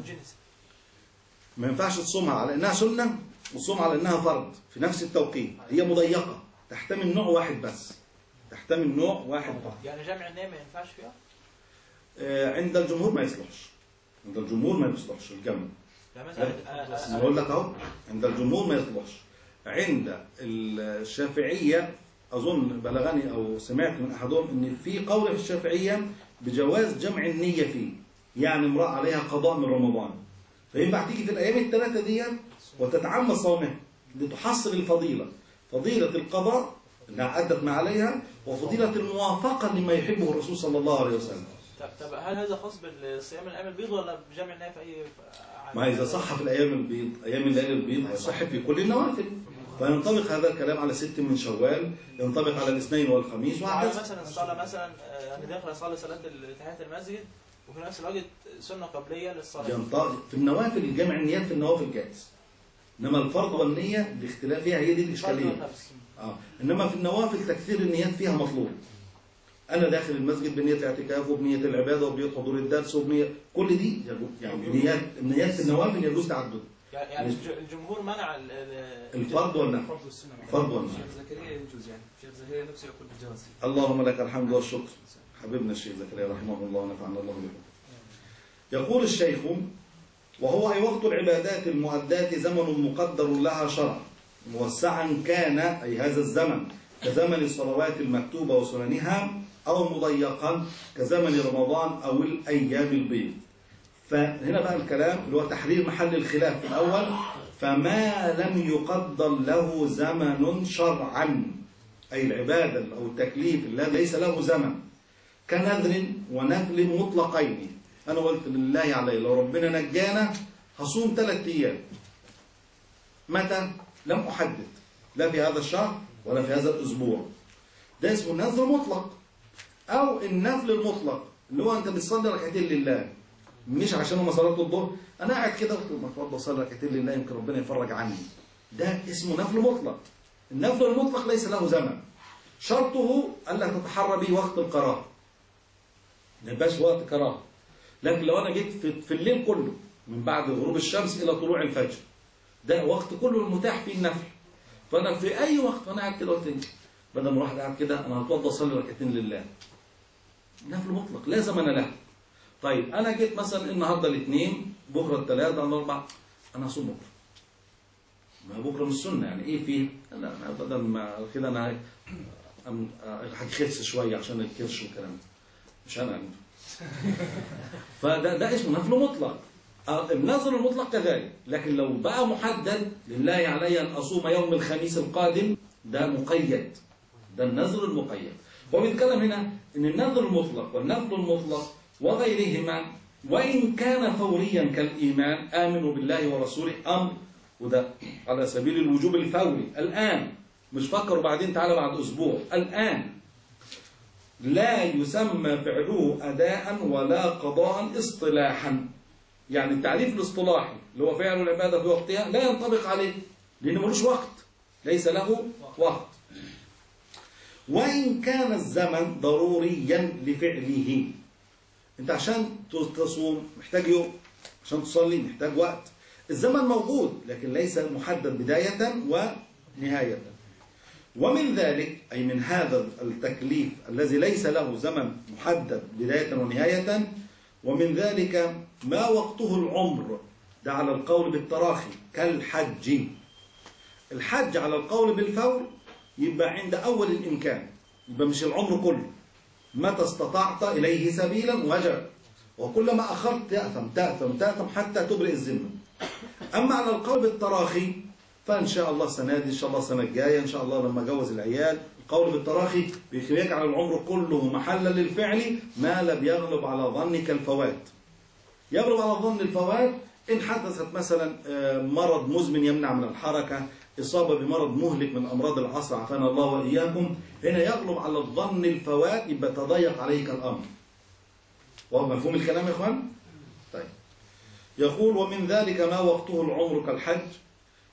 ما ينفعش تصومها على إنها سنة وتصوم على إنها فرض في نفس التوقيت. هي مضيقة. تحتمل نوع واحد بس. تحتمل نوع واحد فقط يعني جمع النية ما ينفعش فيها؟ آه، عند الجمهور ما يصلحش. عند الجمهور ما يصلحش الجمع. يعني مثلا أنا بقول لك أهو عند الجمهور ما يصلحش. عند الشافعية أظن بلغني أو سمعت من أحدهم إن في قول في الشافعية بجواز جمع النية فيه يعني امرأة عليها قضاء من رمضان. فينفع تيجي في الأيام الثلاثه دي وتتعمد صومها لتحصل الفضيلة. فضيلة القضاء إنها أدت ما عليها وفضيلة الموافقة لما يحبه الرسول صلى الله عليه وسلم. طب هل هذا خاص بالصيام الأيام البيض ولا بجمع النية في اي ما إذا صح في الأيام البيض أيام الليالي البيض هيصح في كل النوافل. فينطبق هذا الكلام على ست من شوال ينطبق على الاثنين والخميس. على وهكذا مثلا الصلاة مثلا آه، أنا داخل اصلي صلاة تحية المسجد وفي نفس الوقت سنة قبلية للصلاة. ينطق في النوافل الجمع النيات في النوافل جائز. إنما الفرض والنية الاختلاف فيها هي دي النفس آه. إنما في النوافل تكثير النيات فيها مطلوب. أنا داخل المسجد بنية الاعتكاف وبنية العبادة وبنية حضور الدرس وبنية كل دي يعني النيات النيات في النوافل يجوز تعدد. يعني يعني الج- الجمهور منع ال- ال- الفرض والنفل الفرض والسنة. فرض والنفل الشيخ زكريا يجوز يعني. الشيخ زكريا نفسه يقول بالجواز. اللهم لك الحمد والشكر. حبيبنا الشيخ زكريا رحمه الله ونفعنا الله به يقول الشيخ وهو أي وقت العبادات المؤداة زمن مقدر لها شرعا موسعا كان أي هذا الزمن كزمن الصلوات المكتوبة وسننها أو مضيقا كزمن رمضان أو الأيام البيض فهنا بقى الكلام اللي هو تحرير محل الخلاف الأول فما لم يقدر له زمن شرعا. أي العبادة أو التكليف الذي ليس له زمن. كنذر ونفل مطلقين. أنا قلت لله علي لو ربنا نجانا هصوم ثلاث أيام. متى؟ لم أحدد. لا في هذا الشهر ولا في هذا الأسبوع. ده اسمه النذر مطلق. أو النفل المطلق اللي هو أنت بتصلي ركعتين لله. مش عشان هم صلاة الظهر. أنا قاعد كده ما اتوضى أصلي ركعتين لله يمكن ربنا يفرج عني. ده اسمه نفل مطلق. النفل المطلق ليس له زمن. شرطه ألا تتحرى به وقت القراءة ما يبقاش وقت قراءة لكن لو أنا جيت في, في الليل كله من بعد غروب الشمس إلى طلوع الفجر ده وقت كله المتاح فيه النفل. فأنا في أي وقت وأنا قاعد كده قلت إيه؟ بدل ما واحد قاعد كده أنا هتوضى أصلي ركعتين لله. نفل مطلق لا زمن له. طيب أنا جيت مثلا النهاردة الاثنين بكرة الثلاثة الأربعة أنا هصوم بكرة. ما بكرة مش سنة يعني إيه فيه؟ لا أنا بدل ما كده أم- هتخس شوية عشان الكرش والكلام ده. مش أنا يعني. [laughs] فده ده اسمه نفل مطلق. آه، النظر المطلق كذلك. لكن لو بقى محدد لله علي أن أصوم يوم الخميس القادم ده مقيد. ده النذر المقيد. هو بيتكلم هنا إن النذر المطلق والنفل المطلق وغيرهما وإن كان فوريا كالإيمان آمنوا بالله ورسوله أمر. وده على سبيل الوجوب الفوري. الآن مش فكروا بعدين تعالى بعد أسبوع. الآن لا يسمى فعله أداء ولا قضاء اصطلاحا. يعني التعريف الاصطلاحي اللي هو فعل العبادة في وقتها لا ينطبق عليه لأنه ملوش وقت. ليس له وقت. وإن كان الزمن ضروريا لفعله. انت عشان تصوم محتاج يوم عشان تصلي محتاج وقت. الزمن موجود لكن ليس محدد بداية ونهاية. ومن ذلك أي من هذا التكليف الذي ليس له زمن محدد بداية ونهاية ومن ذلك ما وقته العمر. ده على القول بالتراخي كالحج. الحج على القول بالفور يبقى عند أول الإمكان يبقى مش العمر كله. متى استطعت إليه سبيلا وجب. وكلما أخرت تأثم تأثم تأثم حتى تبرئ الذمة. أما على القول بالتراخي فإن شاء الله السنة دي إن شاء الله السنة الجاية إن شاء الله لما أجوز العيال. القول بالتراخي بيخليك على العمر كله محلا للفعل ما لم يغلب على ظنك الفوات. يغلب على ظن الفوات إن حدثت مثلا آه، مرض مزمن يمنع من الحركة إصابة بمرض مهلك من أمراض العصر عافانا الله وإياكم. هنا يغلب على الظن الفوات يبقى تضيق عليك الأمر. وهو مفهوم الكلام يا إخوان؟ طيب. يقول ومن ذلك ما وقته العمر كالحج.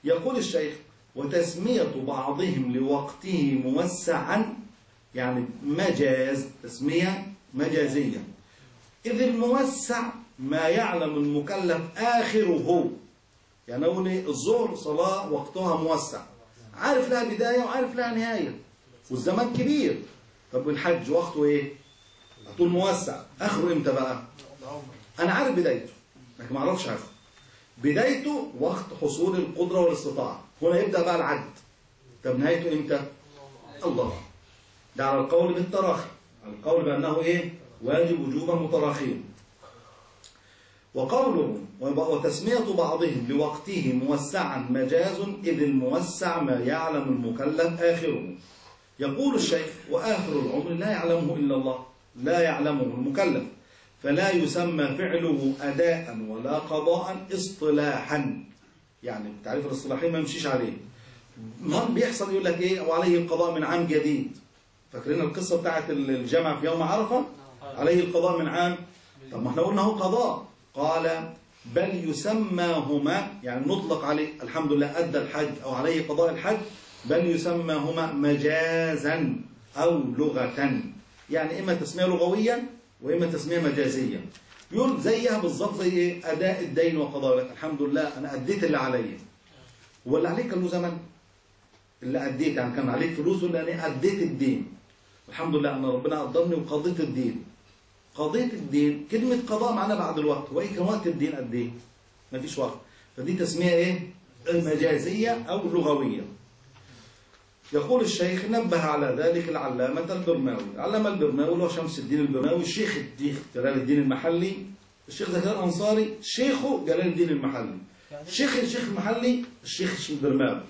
يقول الشيخ وتسمية بعضهم لوقته موسعا. يعني مجاز تسمية مجازية. إذ الموسع ما يعلم المكلف آخره. يعني أقول إيه؟ الظهر صلاة وقتها موسع عارف لها بداية وعارف لها نهاية والزمان كبير طب والحج وقته إيه؟ طول موسع آخره إمتى بقى؟ أنا عارف بدايته لكن ما أعرفش آخره بدايته وقت حصول القدرة والاستطاعة هنا يبدأ بقى العد طب نهايته إمتى؟ الله ده على القول بالتراخي القول بأنه إيه؟ واجب وجوبا متراخيا وقوله وتسمية بعضهم لوقته موسعا مجاز إذ الموسع ما يعلم المكلف آخره. يقول الشيخ وآخر العمر لا يعلمه إلا الله لا يعلمه المكلف فلا يسمى فعله أداء ولا قضاء اصطلاحا. يعني التعريف الاصطلاحي ما يمشيش عليه. ما بيحصل يقول لك إيه؟ وعليه القضاء من عام جديد. فاكرين القصة بتاعت الجمع في يوم عرفة؟ عليه القضاء من عام. طب ما إحنا قلنا هو قضاء. قال بل يسماهما يعني نطلق عليه الحمد لله أدى الحج أو عليه قضاء الحج بل يسماهما مجازا أو لغة. يعني إما تسمية لغوية وإما تسمية مجازية يقول زيها بالظبط زي إيه؟ أداء الدين وقضاء الحمد لله أنا أديت اللي عليا. هو اللي عليك كان له زمن اللي أديت يعني كان عليك فلوس ولا أنا أديت الدين. الحمد لله أن ربنا قدرني وقضيت الدين. قضيت الدين كلمة قضاء معنا بعد الوقت وإيه كان وقت الدين قد إيه؟ مفيش وقت. فدي تسمية إيه؟ مجازية أو لغوية يقول الشيخ نبه على ذلك العلامة البرماوي. العلامة البرماوي هو شمس الدين البرماوي الشيخ الدين جلال الدين المحلي. الشيخ زكريا الأنصاري شيخه جلال الدين المحلي. يعني الشيخ الشيخ المحلي الشيخ البرماوي.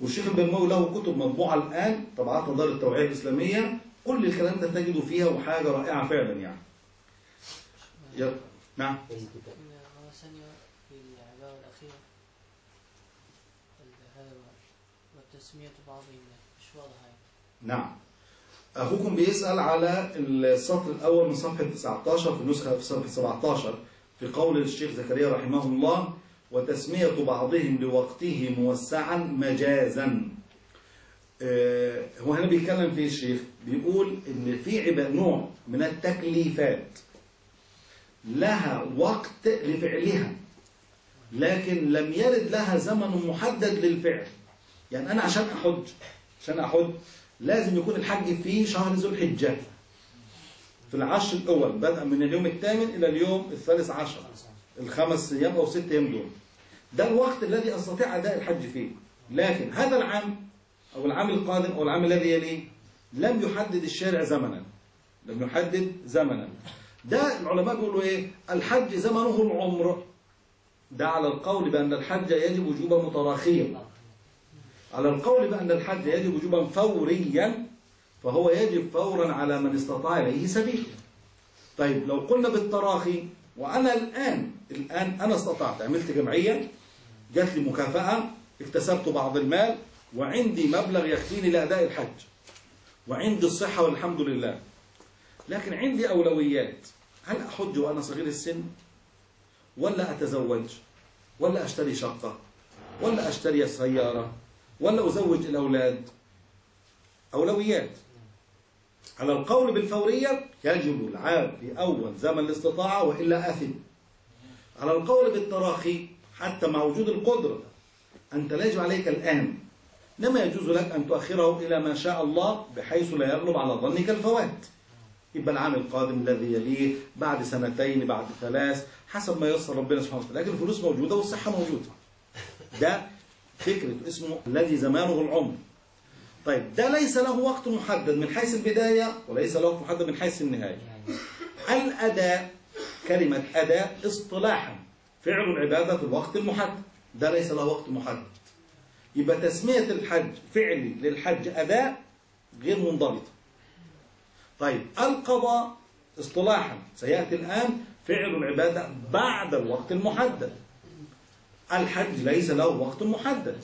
والشيخ البرماوي له كتب مطبوعة الآن طبعات دار التوعية الإسلامية. كل الكلام ده تجده فيها وحاجة رائعة فعلا يعني. يلا. نعم في. نعم أخوكم بيسأل على السطر الأول من صفحة 19 في النسخة في صفحة 17 في قول الشيخ زكريا رحمه الله وتسمية بعضهم لوقته موسعا مجازا آه، هو هنا بيتكلم فيه الشيخ بيقول إن في نوع من التكليفات لها وقت لفعلها. لكن لم يرد لها زمن محدد للفعل. يعني أنا عشان أحج عشان أحج لازم يكون الحج في شهر ذو الحجة. في العشر الأول بدءا من اليوم الثامن إلى اليوم الثالث عشر الخمس أيام أو ست أيام دول. ده الوقت الذي أستطيع أداء الحج فيه. لكن هذا العام أو العام القادم أو العام الذي يليه لم يحدد الشارع زمنا. لم يحدد زمنا. ده العلماء بيقولوا إيه؟ الحج زمنه العمر. ده على القول بأن الحج يجب وجوبا متراخيا. على القول بأن الحج يجب وجوبا فوريا فهو يجب فورا على من استطاع إليه سبيل طيب لو قلنا بالتراخي وأنا الآن الآن أنا استطعت عملت جمعية جات لي مكافأة اكتسبت بعض المال وعندي مبلغ يكفيني لأداء الحج وعندي الصحة والحمد لله. لكن عندي أولويات. هل أحج وأنا صغير السن؟ ولا أتزوج؟ ولا أشتري شقة؟ ولا أشتري سيارة؟ ولا أزوج الأولاد؟ أولويات. على القول بالفورية يجب العام في أول زمن الاستطاعة وإلا أثم. على القول بالتراخي حتى مع وجود القدرة أنت لا يجب عليك الآن. إنما يجوز لك أن تؤخره إلى ما شاء الله بحيث لا يغلب على ظنك الفوات. يبقى العام القادم الذي يليه بعد سنتين بعد ثلاث حسب ما يسر ربنا سبحانه وتعالى. لكن الفلوس موجودة والصحة موجودة. ده فكرة اسمه الذي زمانه العمر. طيب ده ليس له وقت محدد من حيث البداية وليس له وقت محدد من حيث النهاية. الأداء كلمة أداء اصطلاحا. فعل العبادة في الوقت المحدد. ده ليس له وقت محدد. يبقى تسمية الحج فعلي للحج أداء غير منضبطة طيب القضاء اصطلاحا سيأتي الآن فعل العبادة بعد الوقت المحدد. الحج ليس له وقت محدد.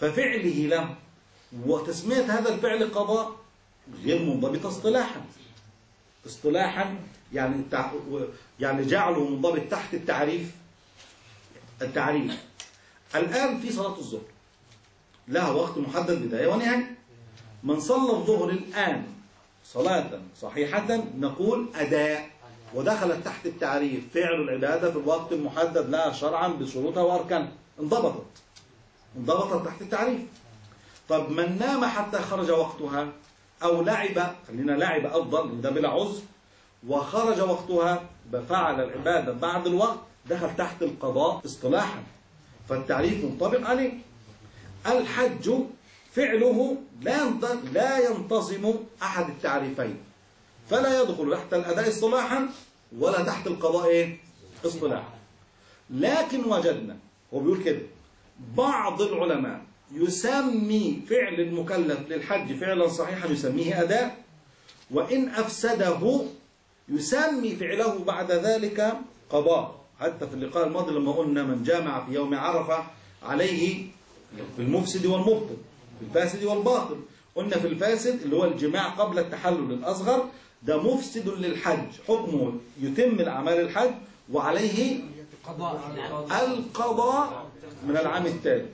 ففعله له وتسمية هذا الفعل قضاء غير منضبطة اصطلاحا. اصطلاحا يعني. يعني جعله منضبط تحت التعريف التعريف. الآن في صلاة الظهر. لها وقت محدد بداية ونهاية. من صلى الظهر الآن صلاة صحيحة نقول أداء. ودخلت تحت التعريف فعل العبادة في الوقت المحدد لها شرعا بشروطها وأركانها. انضبطت. انضبطت تحت التعريف. طب من نام حتى خرج وقتها؟ أو لعب خلينا لعب أفضل ده بلا عذر. وخرج وقتها فعل العبادة بعد الوقت دخل تحت القضاء اصطلاحا. فالتعريف منطبق عليه. الحج فعله لا لا ينتظم أحد التعريفين. فلا يدخل تحت الأداء اصطلاحا ولا تحت القضاء إيه؟ اصطلاحا. لكن وجدنا هو بيقول كده بعض العلماء يسمي فعل المكلف للحج فعلا صحيحا يسميه أداء. وإن أفسده يسمي فعله بعد ذلك قضاء. حتى في اللقاء الماضي لما قلنا من جامع في يوم عرفة عليه بالمفسد والمبطل بالفاسد والباطل. قلنا في الفاسد اللي هو الجماع قبل التحلل الأصغر ده مفسد للحج حكمه يتم الأعمال الحج وعليه القضاء من العام التالي.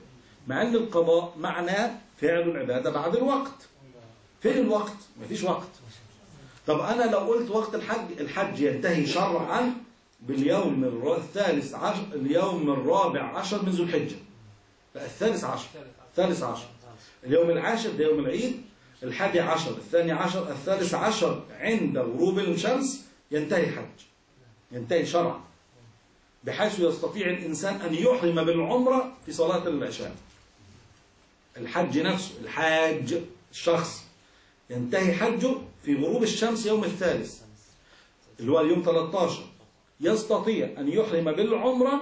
مع إن القضاء معناه فعل العبادة بعد الوقت. فين الوقت؟ مفيش وقت. طب أنا لو قلت وقت الحج الحج ينتهي شرعا باليوم الثالث عشر اليوم الرابع عشر من ذو الحجة. الثالث عشر. الثالث عشر. اليوم العاشر ده يوم العيد الحادي عشر الثاني عشر الثالث عشر عند غروب الشمس ينتهي الحج ينتهي شرعا بحيث يستطيع الإنسان أن يحرم بالعمرة في صلاة العشاء. الحج نفسه الحاج الشخص ينتهي حجه في غروب الشمس يوم الثالث اللي هو اليوم 13 يستطيع أن يحرم بالعمرة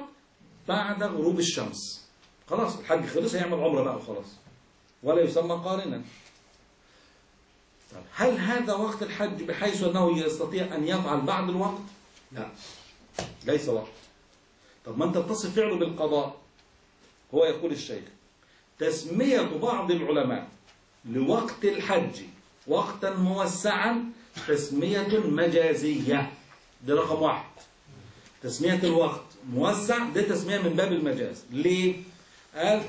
بعد غروب الشمس. خلاص الحج خلص هيعمل عمرة بقى وخلاص. ولا يسمى قارنا. طب هل هذا وقت الحج بحيث أنه يستطيع أن يفعل بعد الوقت؟ لا ليس وقت. طب ما أنت تصف فعله بالقضاء. هو يقول الشيخ تسمية بعض العلماء لوقت الحج وقتا موسعا تسمية مجازية. ده رقم واحد. تسمية الوقت موسع ده تسمية من باب المجاز. ليه؟ قال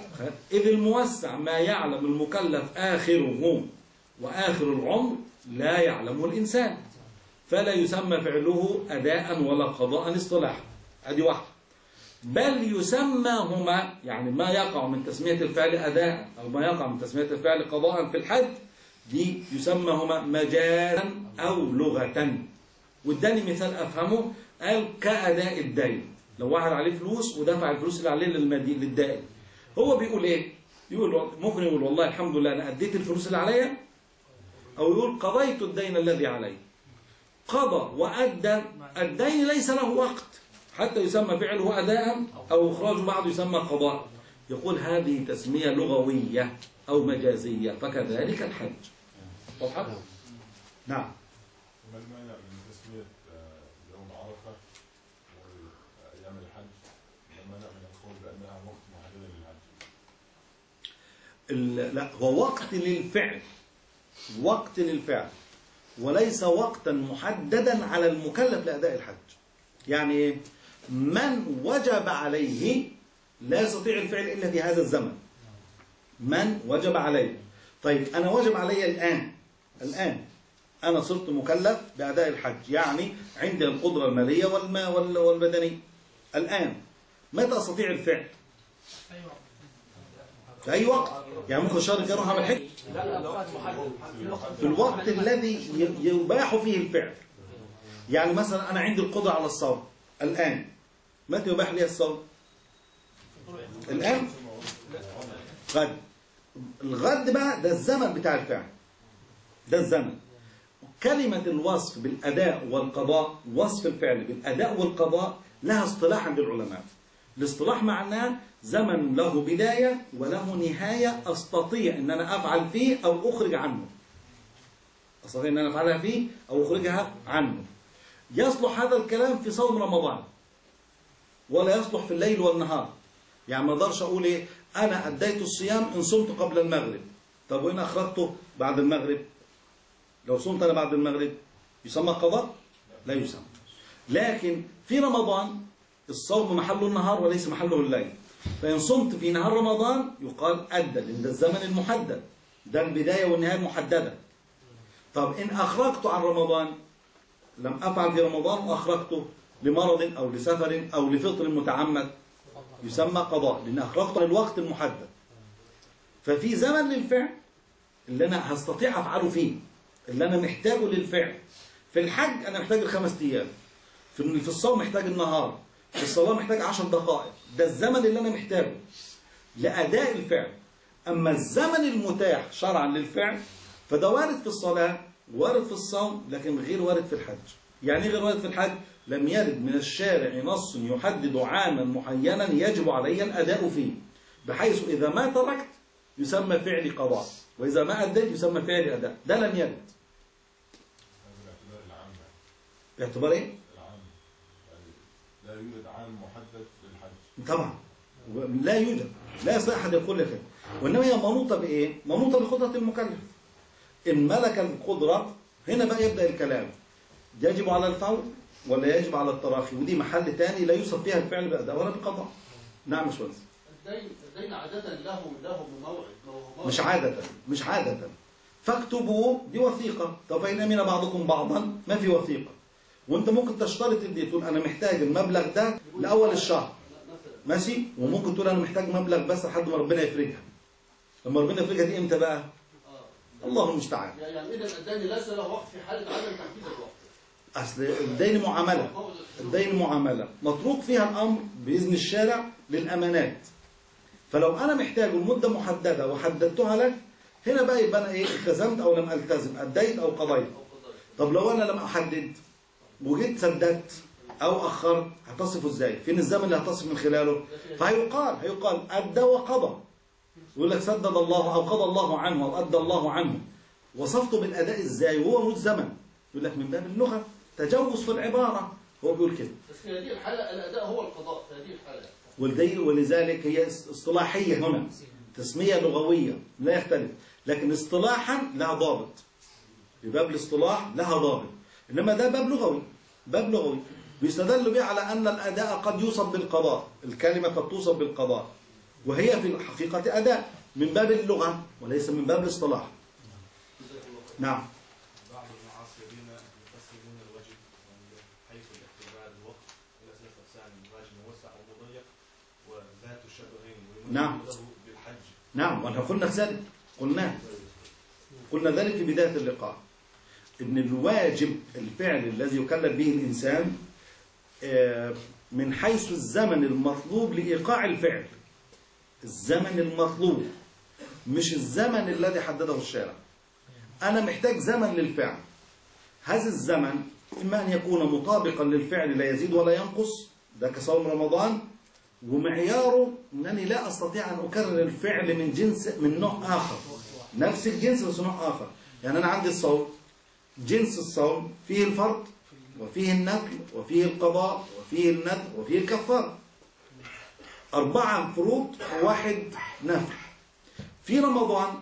إذ الموسع ما يعلم المكلف آخره وآخر العمر لا يعلمه الإنسان فلا يسمى فعله أداء ولا قضاء اصطلاحا. هذه واحدة. بل يسمى هما يعني ما يقع من تسمية الفعل أداء أو ما يقع من تسمية الفعل قضاء في الحج دي يسمى هما مجازا أو لغة واداني مثال أفهمه قال كأداء الدين. لو واحد عليه فلوس ودفع الفلوس اللي عليه للدائن. هو بيقول إيه؟ يقول ممكن يقول والله الحمد لله أنا أديت الفلوس اللي عليا أو يقول قضيت الدين الذي علي. قضى وأدى الدين ليس له وقت. حتى يسمى فعله أداء أو اخراج بعض يسمى قضاء. يقول هذه تسمية لغوية أو مجازية فكذلك الحج. نعم ما المانع من تسمية آه، يوم عرفة وأيام الحج؟ ما المانع من القول بأنها وقت محدد للحج؟ ال- لا هو وقت للفعل. وقت للفعل. وليس وقتا محددا على المكلف لأداء الحج. يعني؟ من وجب عليه لا يستطيع الفعل إلا في هذا الزمن. من وجب عليه. طيب أنا وجب علي الآن. الآن أنا صرت مكلف بأداء الحج. يعني عندي القدرة المالية والما وال- والبدنية الآن متى أستطيع الفعل؟ في أي وقت؟ يعني ممكن أروح أعمل حج في الوقت الذي يباح فيه الفعل. يعني مثلا أنا عندي القدرة على الصوم. الآن متى يباح لي الصوم؟ الآن؟ غد. الغد بقى ده الزمن بتاع الفعل. ده الزمن. كلمة الوصف بالأداء والقضاء وصف الفعل بالأداء والقضاء لها اصطلاح عند العلماء الاصطلاح معناه زمن له بداية وله نهاية أستطيع أن أنا أفعل فيه أو أخرج عنه. أستطيع أن أنا أفعلها فيه أو أخرجها عنه. يصلح هذا الكلام في صوم رمضان ولا يصلح في الليل والنهار. يعني ما أقدرش أقول إيه أنا أديت الصيام إن صمت قبل المغرب. طب وين أخرجته بعد المغرب؟ لو صمت أنا بعد المغرب يسمى قضاء؟ لا يسمى. لكن في رمضان الصوم محله النهار وليس محله الليل. فإن صمت في نهار رمضان يقال أدى لأن ده الزمن المحدد. ده البداية والنهاية المحددة طب إن أخرجت عن رمضان لم أفعل في رمضان وأخرجته لمرض أو لسفر أو لفطر متعمد. يسمى قضاء لأن أخرجته عن الوقت المحدد. ففي زمن للفعل اللي أنا هستطيع أفعله فيه اللي أنا محتاجه للفعل. في الحج أنا محتاج الخمس أيام. في الصوم محتاج النهار. الصلاة محتاج عشر دقائق. ده الزمن اللي أنا محتاجه لأداء الفعل. أما الزمن المتاح شرعا للفعل فده وارد في الصلاة وارد في الصوم لكن غير وارد في الحج. يعني إيه غير وارد في الحج؟ لم يرد من الشارع نص يحدد عاما معينا يجب علي الأداء فيه. بحيث إذا ما تركت يسمى فعل قضاء وإذا ما أديت يسمى فعل أداء. ده لم يرد. باعتبار العام يعني. باعتبار إيه؟ العام يعني لا يوجد عام محدد للحج. طبعا. لا يوجد. لا يستطيع أحد يقول لك وإنما هي منوطة بإيه؟ منوطة بقدرة المكلف. إن ملك القدرة هنا بقى يبدأ الكلام. يجب على الفور ولا يجب على التراخي؟ ودي محل تاني لا يوصف فيها الفعل بأداء ولا بقضاء نعم مش بس الدين الدين عادة له له موعد ما هو موعد. مش عادة مش عادة. فاكتبوا دي وثيقة طب فإن أمن بعضكم بعضا ما في وثيقة؟ وانت ممكن تشترط دي تقول أنا محتاج المبلغ ده لأول الشهر. ماشي؟ وممكن تقول أنا محتاج مبلغ بس لحد ما ربنا يفرجها. لما ربنا يفرجها دي إمتى بقى؟ آه. الله المستعان. يعني اذا الدين ليس له وقت في حاله عدم تنفيذ الوقت. أصل الدين الحدود. الدين معاملة. متروك فيها الأمر بإذن الشارع للأمانات. فلو أنا محتاج المدة محددة وحددتها لك هنا بقى يبقى أنا إيه التزمت أو لم ألتزم أديت أو قضيت. طب لو أنا لم أحدد؟ وجيت سددت أو أخرت هتصفه إزاي؟ فين الزمن اللي هتصف من خلاله؟ فهيقال هيقال أدى وقضى. يقول لك سدد الله أو قضى الله عنه أو أدى الله عنه. وصفته بالأداء إزاي؟ وهو مش زمن. يقول لك من باب اللغة تجوز في العبارة. هو بيقول كده. بس في هذه الحالة الأداء هو القضاء في هذه الحالة. ولدي ولذلك هي اصطلاحية هنا. تسمية لغوية لا يختلف. لكن اصطلاحا لها ضابط. في باب الاصطلاح لها ضابط. إنما ده باب لغوي باب لغوي. بيستدل به على أن الأداء قد يوصف بالقضاء الكلمة قد توصف بالقضاء. وهي في الحقيقة أداء من باب اللغة وليس من باب الاصطلاح. نعم. بعض المعاصرين من حيث الاعتبار الوقت إلى موسع ومضيق وذات الشبهين نعم. بالحج. نعم. وإحنا قلنا ذلك قلناه. قلنا ذلك في بداية اللقاء. إن الواجب الفعل الذي يكلف به الإنسان آه، من حيث الزمن المطلوب لإيقاع الفعل. الزمن المطلوب مش الزمن الذي حدده الشارع. أنا محتاج زمن للفعل. هذا الزمن إما أن يكون مطابقا للفعل لا يزيد ولا ينقص ده كصوم رمضان ومعياره أنني لا أستطيع أن أكرر الفعل من جنس من نوع آخر. نفس الجنس بس نوع آخر. يعني أنا عندي الصوم جنس الصوم فيه الفرض وفيه النفل وفيه القضاء وفيه الندب وفيه الكفارة. أربعة فروض وواحد نفل. في رمضان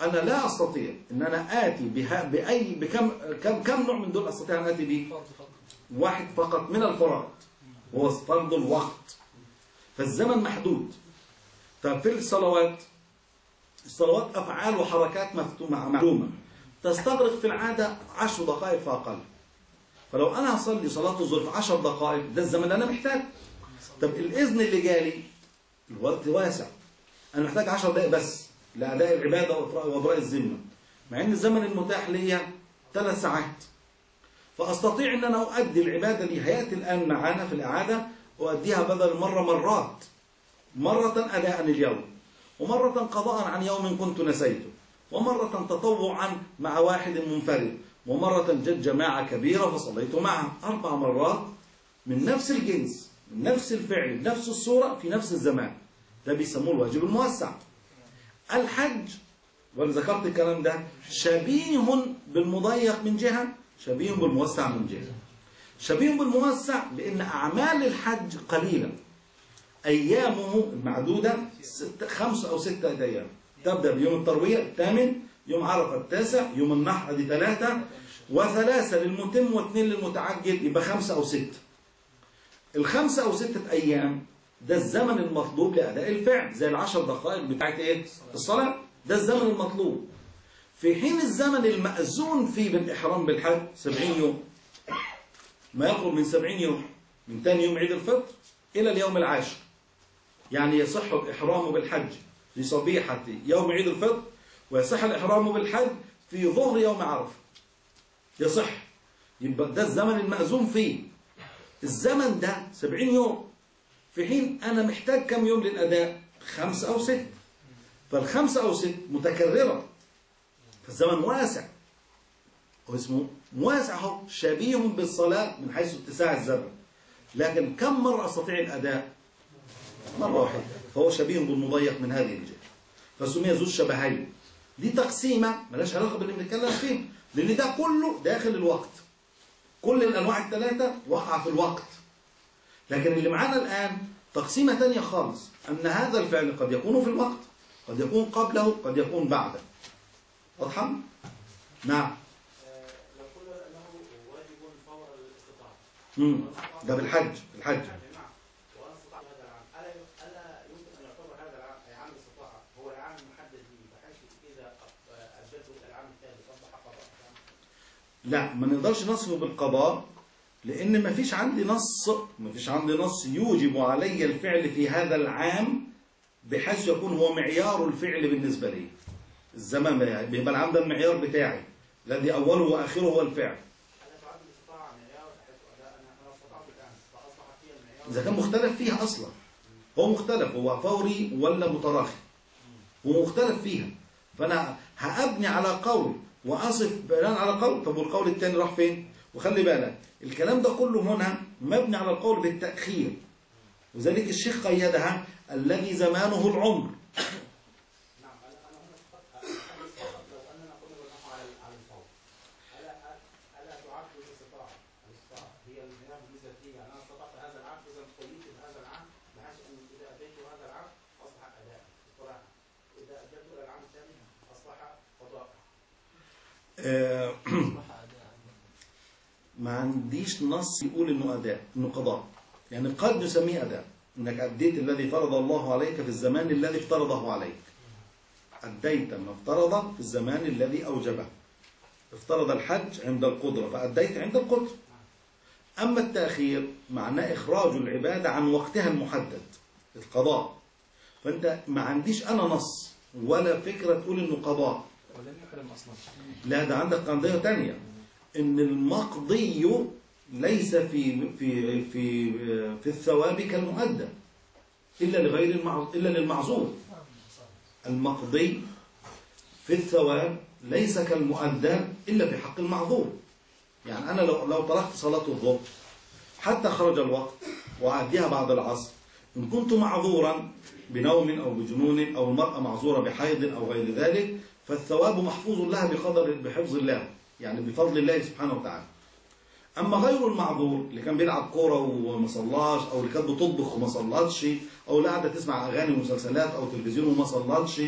أنا لا أستطيع أن أنا آتي بها بأي بكم كم كم نوع من دول أستطيع أن آتي به؟ واحد فقط من الفرائض. هو فرض الوقت. فالزمن محدود. طب في الصلوات الصلوات أفعال وحركات معلومة. تستغرق في العادة عشر دقائق فأقل فلو أنا هصلي صلاة الظهر في عشر دقائق ده الزمن اللي أنا محتاج طب الإذن اللي جالي الوقت واسع. أنا محتاج عشر دقائق بس لأداء العبادة وإبراء الذمة. مع أن الزمن المتاح ليا ثلاث ساعات. فأستطيع أن أنا أؤدي العبادة اللي هيأتي الآن معانا في الإعادة أؤديها بدل مرة مرات. مرة أداء اليوم ومرة قضاء عن يوم كنت نسيته. ومرة تطوعا مع واحد منفرد ومرة جت جماعة كبيرة فصليت معها. أربع مرات من نفس الجنس من نفس الفعل بنفس الصورة في نفس الزمان. ده بيسموه الواجب الموسع. الحج وأنا ذكرت الكلام ده شبيه بالمضيق من جهة شبيه بالموسع من جهة. شبيه بالموسع لأن أعمال الحج قليلة. أيامه المعدودة خمس أو ستة أيام. تبدأ بيوم التروية الثامن يوم عرفة التاسع يوم النحر دي ثلاثة وثلاثة للمتم واثنين للمتعجل يبقى خمسة أو ستة. الخمسة أو ستة أيام ده الزمن المطلوب لأداء الفعل زي العشر دقائق بتاعت إيه؟ الصلاة. ده الزمن المطلوب. في حين الزمن المأذون فيه بالإحرام بالحج سبعين يوم. ما يقرب من سبعين يوم من ثاني يوم عيد الفطر إلى اليوم العاشر. يعني يصح الإحرام بالحج. في صبيحة يوم عيد الفطر ويصح الإحرام بالحج في ظهر يوم عرفة. يصح. يبقى ده الزمن المأذون فيه. الزمن ده سبعين يوم. في حين أنا محتاج كم يوم للأداء؟ خمسة أو ست فالخمسة أو ست متكررة. فالزمن واسع. هو اسمه واسع هو شبيه بالصلاة من حيث اتساع الزمن. لكن كم مرة أستطيع الأداء؟ مرة واحدة. فهو شبيه بالمضيق من هذه الجهة فسمي ذو الشبهين. دي تقسيمة ملاش علاقة باللي بنتكلم فيه لأن ده كله داخل الوقت. كل الأنواع الثلاثة وقع في الوقت. لكن اللي معانا الآن تقسيمة تانية خالص أن هذا الفعل قد يكون في الوقت قد يكون قبله قد يكون بعده. واضحة؟ نعم. لو قلنا أنه واجب فور الاستطاعة. مم. ده بالحج بالحج نعم وأنا استطعت هذا العام الا الا يمكن ان يعتبر هذا العام اي عام الاستطاعه هو العام المحدد لي بحيث اذا اجلته إلى العام الثالث اصبح قضاء لا ما نقدرش نصفه بالقضاء لأن ما فيش عندي نص ما فيش عندي نص يوجب علي الفعل في هذا العام بحيث يكون هو معيار الفعل بالنسبة لي. الزمن بيبقى العام ده المعيار بتاعي الذي أوله واخره هو الفعل. إذا كان مختلف فيها أصلا. هو مختلف هو فوري ولا متراخي. هو مختلف فيها. فأنا هأبني على قول وأصف بناء على قول طب والقول الثاني راح فين؟ وخلي بالك الكلام ده كله هنا مبني على القول بالتأخير. وذلك الشيخ قيدها الذي زمانه العمر نعم أنا أنا هنا فقط أتحدث فقط لو اننا قلنا بالنحو على على الفور الا الا تعد الاستطاعه الاستطاعه هي المعيار بالنسبة لي يعني أنا استطعت هذا العام اذا قيدت بهذا العام بحيث ان اذا اتيت هذا العام اصبح اداء استطاعه اذا اجلت إلى العام الثاني اصبح قضاء آه، أصبح أداء [clears throat] ما عنديش نص يقول إنه اداء إنه قضاء. يعني قد نسميه اداء إنك أديت الذي فرض الله عليك في الزمان الذي افترضه عليك. أديت ما افترض في الزمان الذي أوجبه. افترض الحج عند القدرة فأديت عند القدرة. أما التأخير معناه إخراج العبادة عن وقتها المحدد القضاء. فأنت ما عنديش أنا نص ولا فكرة تقول إنه قضاء. لا ده عندك قضية تانية إن المقضي ليس في في في في الثواب كالمؤدى إلا لغير. إلا للمعذور المقضي في الثواب ليس كالمؤدى إلا في حق المعذور يعني أنا لو لو تركت صلاة الظهر حتى خرج الوقت وأعديها بعد العصر إن كنت معذورا بنوم أو بجنون أو المرأة معذورة بحيض أو غير ذلك فالثواب محفوظ لها بقدر بحفظ الله يعني بفضل الله سبحانه وتعالى. أما غير المعذور اللي كان بيلعب كورة وما صلاش أو اللي كانت بتطبخ وما صلتش أو اللي قاعدة تسمع أغاني ومسلسلات أو تلفزيون وما صلتش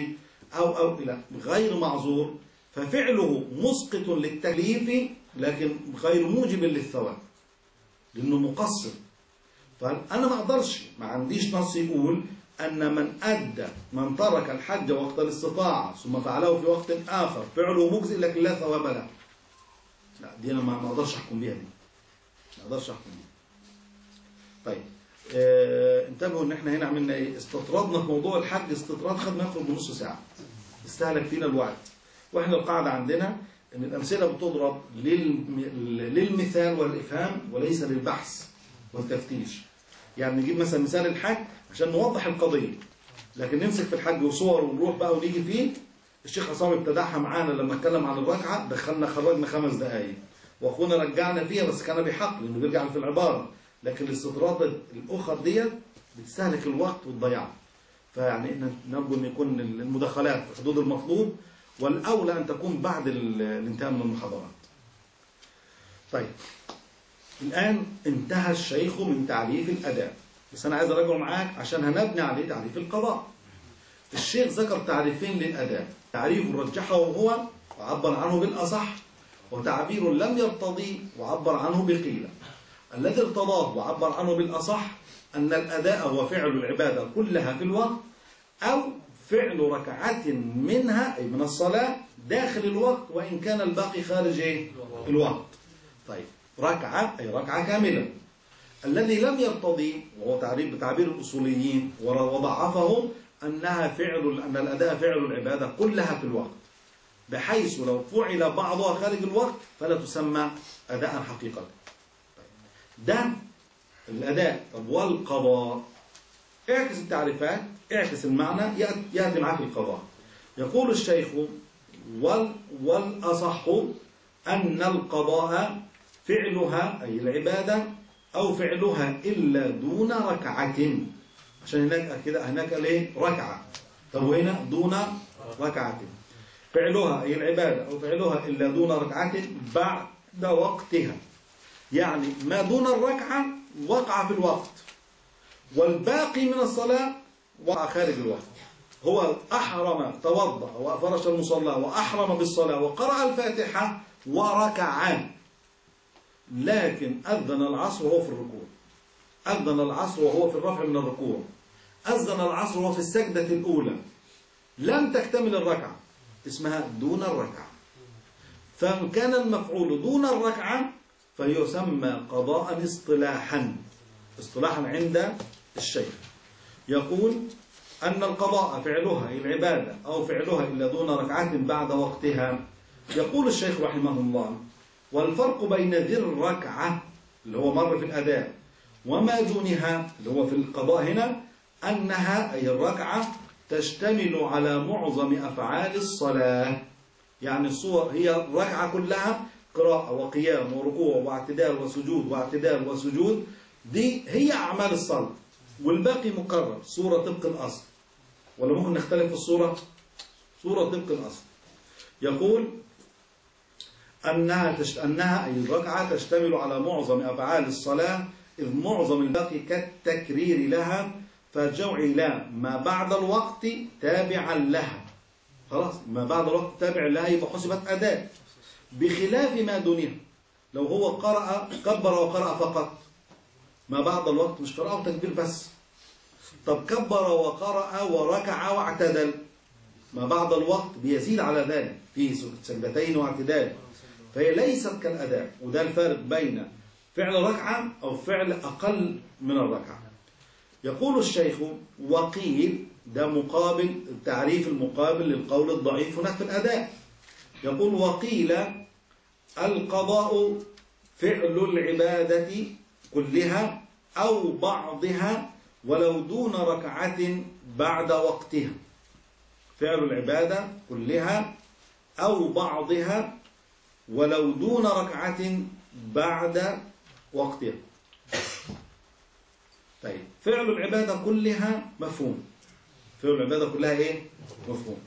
أو أو إلى غير معذور ففعله مسقط للتكليف لكن غير موجب للثواب لأنه مقصر. فانا ما أقدرش ما عنديش نص يقول أن من أدى من ترك الحج وقت الاستطاعة ثم فعله في وقت آخر فعله مجزئ لكن لا ثواب له. لا دي أنا ما أقدرش أحكم بيها دي. ما أقدرش أحكم بيها. طيب آه انتبهوا إن إحنا هنا عملنا إيه؟ استطردنا في موضوع الحج استطراد خد ما يخرج بنص ساعة. استهلك فينا الوقت. وإحنا القاعدة عندنا إن الأمثلة بتضرب للم... للمثال والإفهام وليس للبحث والتفتيش. يعني نجيب مثلا مثال الحج عشان نوضح القضية. لكن نمسك في الحج وصور ونروح بقى ونيجي فيه. الشيخ عصام ابتدعها معانا لما اتكلم عن الركعة دخلنا خرجنا خمس دقايق. وأخونا رجعنا فيها بس كان بحق لأنه بيرجع في العبارة. لكن الاستطراد الأخر ديت بتستهلك الوقت وتضيعه فيعني نرجو ان يكون المداخلات في حدود المطلوب والأولى أن تكون بعد ال- الانتهاء من المحاضرات. طيب. الآن انتهى الشيخ من تعريف الأداء بس أنا عايز أراجعه معاك عشان هنبني عليه تعريف القضاء. الشيخ ذكر تعريفين للأداء تعريف رجحه هو وعبر عنه بالأصح وتعبير لم يرتضي وعبر عنه بقيل. الذي ارتضاه وعبر عنه بالأصح أن الأداء هو فعل العبادة كلها في الوقت أو فعل ركعة منها أي من الصلاة داخل الوقت وإن كان الباقي خارج إيه؟ الوقت. طيب. ركعة أي ركعة كاملة. الذي لم يرتضي وهو تعريف بتعبير الأصوليين وضعفه أنها فعل أن الأداء فعل العبادة كلها في الوقت. بحيث لو فعل بعضها خارج الوقت فلا تسمى أداء حقيقة. ده الأداء. طب والقضاء؟ اعكس التعريفات اعكس المعنى يأت- يأتي معك القضاء. يقول الشيخ وال والأصح أن القضاء فعلها أي العبادة أو فعلها إلا دون ركعة. عشان هناك كده هناك ليه؟ ركعة. طب وهنا؟ دون ركعة. فعلها أي العبادة أو فعلها إلا دون ركعة بعد وقتها. يعني ما دون الركعة وقع في الوقت. والباقي من الصلاة وقع خارج الوقت. هو أحرم توضأ وفرش المصلى وأحرم بالصلاة وقرأ الفاتحة وركع لكن أذن العصر وهو في الركوع. أذن العصر وهو في الرفع من الركوع. أذن العصر وهو في السجدة الأولى. لم تكتمل الركعة. اسمها دون الركعة. فإن كان المفعول دون الركعة فيسمى قضاء اصطلاحا. اصطلاحا عند الشيخ. يقول أن القضاء فعلها العبادة أو فعلها إلا دون ركعة بعد وقتها. يقول الشيخ رحمه الله والفرق بين ذي الركعة اللي هو مر في الأداء وما دونها اللي هو في القضاء هنا أنها أي الركعة تشتمل على معظم أفعال الصلاة. يعني الصور هي الركعة كلها قراءة وقيام وركوع واعتدال وسجود واعتدال وسجود. دي هي أعمال الصلاة والباقي مكرر صورة طبق الأصل. ولا ممكن نختلف في الصورة؟ صورة طبق الأصل. يقول أنها تشت... أنها أي الركعة تشتمل على معظم أفعال الصلاة إذ معظم الباقي كالتكرير لها فجعل ما بعد الوقت تابعا لها. خلاص ما بعد الوقت تابع لها يبقى حسبت أداء بخلاف ما دونها لو هو قرأ كبر وقرأ فقط. ما بعد الوقت مش قراءة وتكبير بس. طب كبر وقرأ وركع واعتدل. ما بعد الوقت بيزيد على ذلك. في سجدتين واعتدال. فهي ليست كالأداء وده الفارق بين فعل ركعة أو فعل أقل من الركعة. يقول الشيخ وقيل ده مقابل التعريف المقابل للقول الضعيف هناك في الأداء يقول وقيل القضاء فعل العبادة كلها أو بعضها ولو دون ركعة بعد وقتها. فعل العبادة كلها أو بعضها ولو دون ركعة بعد وقتها. طيب فعل العبادة كلها مفهوم. فعل العبادة كلها إيه؟ مفهوم.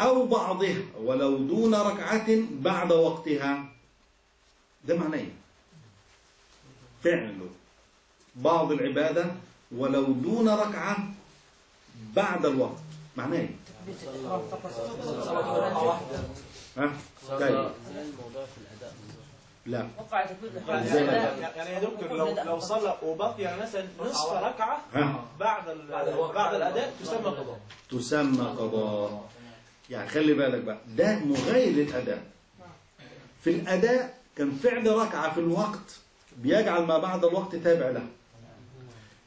أو بعضها ولو دون ركعة بعد وقتها. ده معناه إيه؟ فعل. بعض العبادة ولو دون ركعة بعد الوقت. معناه إيه؟ ها؟ طيب الموضوع في الأداء لا وقع تكبير إزاي؟ يعني يا دكتور لو لو صلى وبقي مثلا نصف ركعة؟ بعد بعد الأداء تسمى قضاء تسمى قضاء يعني خلي بالك بقى ده مغاير للأداء في الأداء كان فعل ركعة في الوقت بيجعل ما بعد الوقت تابع له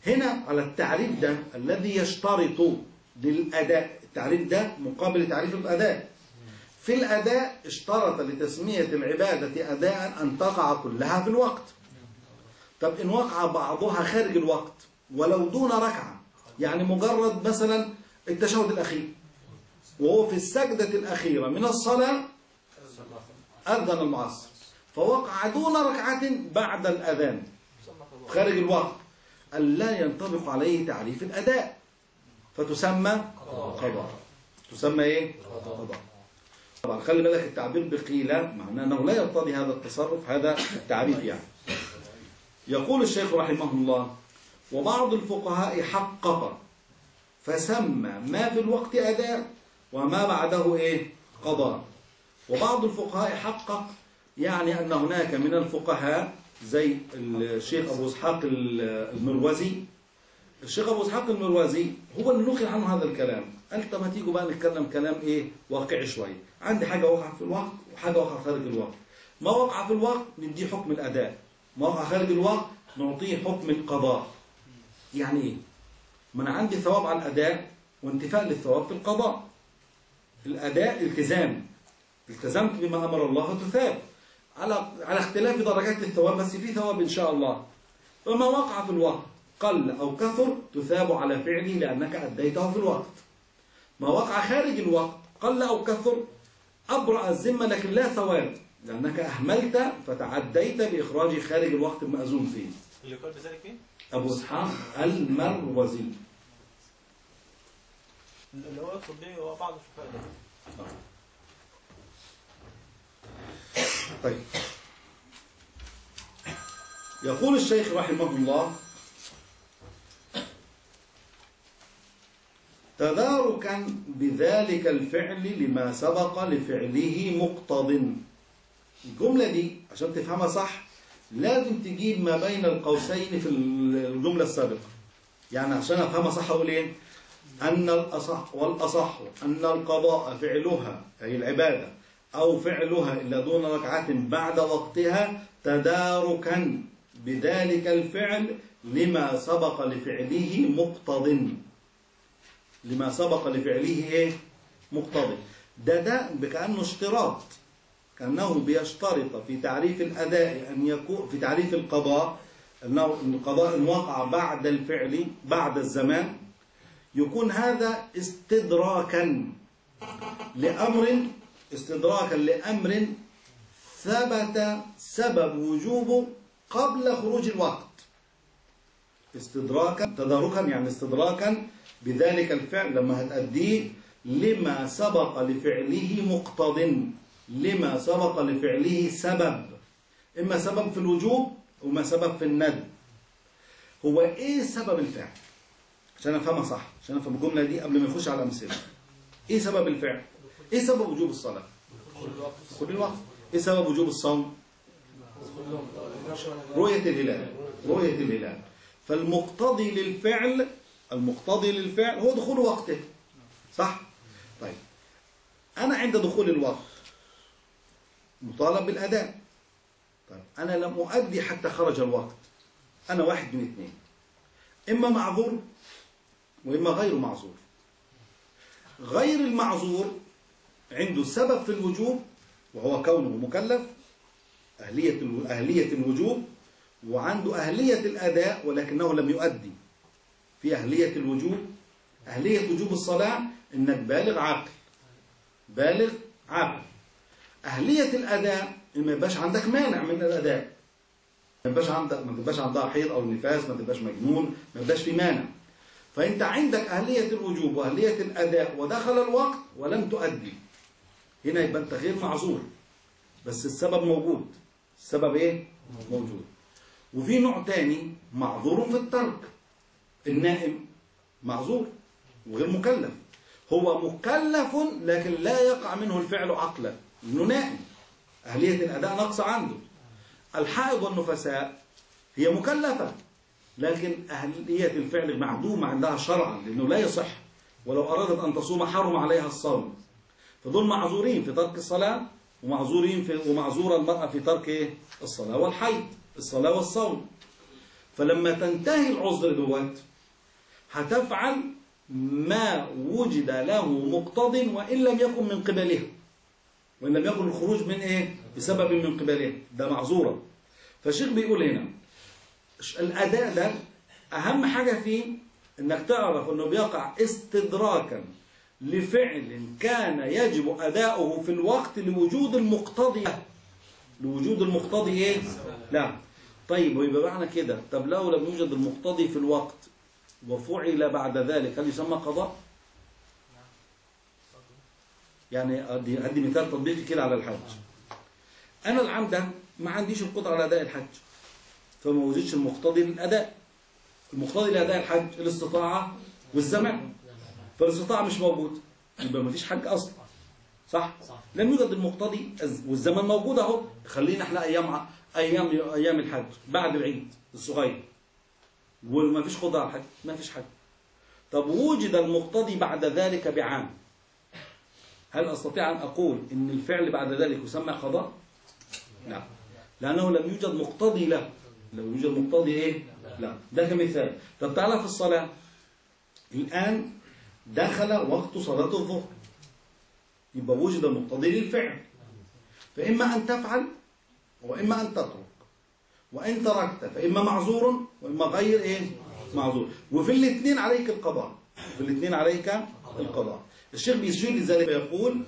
هنا على التعريف ده الذي يشترط للأداء التعريف ده مقابل تعريف الأداء في الأداء اشترط لتسمية العبادة أداء أن تقع كلها في الوقت. طب إن وقع بعضها خارج الوقت ولو دون ركعة يعني مجرد مثلا التشهد الأخير وهو في السجدة الأخيرة من الصلاة أذن المعصر. فوقع دون ركعة بعد الأذان خارج الوقت ألا ينطبق عليه تعريف الأداء فتسمى قضاء. تسمى إيه؟ قضاء. طبعا خلي بالك التعبير بقيلة معناه أنه لا يقتضي هذا التصرف هذا التعريف يعني. يقول الشيخ رحمه الله وبعض الفقهاء حقق فسمى ما في الوقت أداء وما بعده إيه؟ قضاء. وبعض الفقهاء حقق يعني أن هناك من الفقهاء زي الشيخ أبو إسحاق المروزي الشيخ أبو إسحاق المروزي هو اللي نقل عنه هذا الكلام. طب ما تيجوا بقى نتكلم كلام إيه واقعي شوية. عندي حاجة وقعت في الوقت وحاجة وقعت خارج الوقت. ما وقع في الوقت نديه حكم الأداء ما وقع خارج الوقت نعطيه حكم القضاء. يعني إيه؟ ما أنا عندي ثواب على الأداء وانتفاء للثواب في القضاء. الأداء التزام. التزمت بما أمر الله تثاب. على على اختلاف درجات الثواب بس في ثواب إن شاء الله. فما وقع في الوقت؟ قل أو كثر تثاب على فعله لأنك أديته في الوقت. ما وقع خارج الوقت قل أو كثر أبرأ الذمة لكن لا ثواب لأنك أهملت فتعديت بإخراج خارج الوقت المأذون فيه اللي قال بذلك مين؟ أبو إسحاق المروزي اللي هو يقصد به هو بعض الفقهاء. طيب يقول الشيخ رحمه الله تداركا بذلك الفعل لما سبق لفعله مقتض. الجملة دي عشان تفهمها صح لازم تجيب ما بين القوسين في الجملة السابقة. يعني عشان أفهمها صح أقول إيه؟ أن الأصح والأصح أن القضاء فعلها أي العبادة أو فعلها إلا دون ركعة بعد وقتها تداركا بذلك الفعل لما سبق لفعله مقتض. لما سبق لفعله إيه؟ مقتضي. ده ده كأنه اشتراط كأنه بيشترط في تعريف الأداء أن يكون في تعريف القضاء أنه أن القضاء إن وقع بعد الفعل بعد الزمان يكون هذا استدراكا لأمر استدراكا لأمر ثبت سبب وجوبه قبل خروج الوقت. استدراكا تداركا يعني استدراكا بذلك الفعل لما هتأديه لما سبق لفعله مقتض لما سبق لفعله سبب. إما سبب في الوجوب وما سبب في الندب هو إيه سبب الفعل؟ عشان أفهمها صح عشان أفهم الجملة دي قبل ما نخش على الأمثلة إيه سبب الفعل؟ إيه سبب وجوب الصلاة؟ كل الوقت. إيه سبب وجوب الصوم؟ رؤية الهلال رؤية الهلال. فالمقتضي للفعل المقتضي للفعل هو دخول وقته. صح؟ طيب. أنا عند دخول الوقت مطالب بالأداء. طيب. أنا لم أؤدي حتى خرج الوقت. أنا واحد من اثنين. إما معذور وإما غير معذور. غير المعذور عنده سبب في الوجوب وهو كونه مكلف أهلية أهلية الوجوب وعنده أهلية الأداء ولكنه لم يؤدي. في أهلية الوجوب. أهلية وجوب الصلاة إنك بالغ عاقل. بالغ عاقل. أهلية الأداء إن ما يبقاش عندك مانع من الأداء ما يبقاش عندك ما تبقاش عندها حيض أو نفاس ما تبقاش مجنون ما يبقاش في مانع. فأنت عندك أهلية الوجوب وأهلية الأداء ودخل الوقت ولم تؤدي. هنا يبقى أنت غير معذور. بس السبب موجود. السبب إيه؟ موجود. وفي نوع تاني معذور في الترك. النائم معذور وغير مكلف. هو مكلف لكن لا يقع منه الفعل عقلا. إنه نائم. أهلية الأداء ناقصه عنده. الحائض والنفساء هي مكلفة. لكن أهلية الفعل معدومه عندها شرعا لأنه لا يصح. ولو أرادت أن تصوم حرم عليها الصوم. فدول معذورين في ترك الصلاة ومعذورين في ومعذوره المرأة في ترك إيه؟ الصلاة والحيض الصلاة والصوم. فلما تنتهي العذر دوت هتفعل ما وجد له مقتض وإن لم يكن من قبلها. وإن لم يكن الخروج من إيه؟ بسبب من قبلها. ده معذورة. فالشيخ بيقول هنا الأداء ده أهم حاجة فيه إنك تعرف إنه بيقع استدراكا لفعل كان يجب أداؤه في الوقت لوجود المقتضي. لوجود المقتضي إيه؟ لا. طيب ويبقى معنى كده. طب لو لم يوجد المقتضي في الوقت وفعل بعد ذلك هل يسمى قضاء؟ يعني أدي مثال تطبيقي كده على الحج. أنا العام ده ما عنديش القدرة على أداء الحج فما وجدش المقتضي للأداء. المقتضي لأداء الحج الاستطاعة والزمان فالاستطاعة مش موجود يبقى ما فيش حج أصلا. صح؟ صح لم يوجد المقتضي والزمان موجود أهو. خلينا إحنا أيام أيام أيام الحج بعد العيد الصغير. وما فيش قدره على ما فيش حج طب وجد المقتضي بعد ذلك بعام. هل أستطيع أن أقول إن الفعل بعد ذلك يسمى قضاء لا. لأنه لم يوجد مقتضي له. لو يوجد مقتضي إيه؟ لا. ده كمثال. طب تعالى في الصلاة. الآن دخل وقت صلاة الظهر. يبقى وجد المقتضي للفعل. فإما أن تفعل وإما أن تترك. وإن تركت فإما معذور وإما غير إيه؟ معذور. وفي الاثنين عليك القضاء. في الاثنين عليك القضاء. الشيخ بيشير لذلك يقول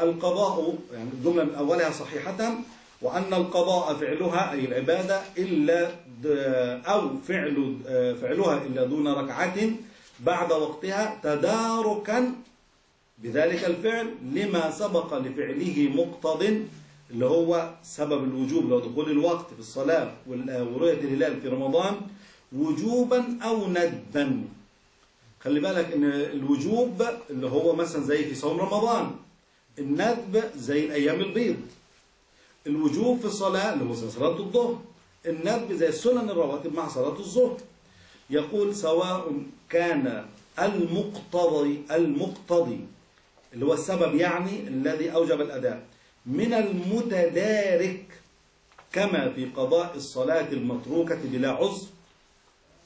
القضاء يعني الجملة من أولها صحيحة وأن القضاء فعلها أي العبادة إلا أو فعل فعلها إلا دون ركعة بعد وقتها تداركا بذلك الفعل لما سبق لفعله مقتض اللي هو سبب الوجوب لو دخول الوقت في الصلاة ورؤية الهلال في رمضان وجوبا أو ندبا. خلي بالك إن الوجوب اللي هو مثلا زي في صوم رمضان الندب زي الأيام البيض. الوجوب في الصلاة اللي هو زي صلاة الظهر الندب زي السنن الرواتب مع صلاة الظهر. يقول سواء كان المقتضي المقتضي اللي هو السبب يعني الذي أوجب الأداء. من المتدارك كما في قضاء الصلاة المتروكة بلا عذر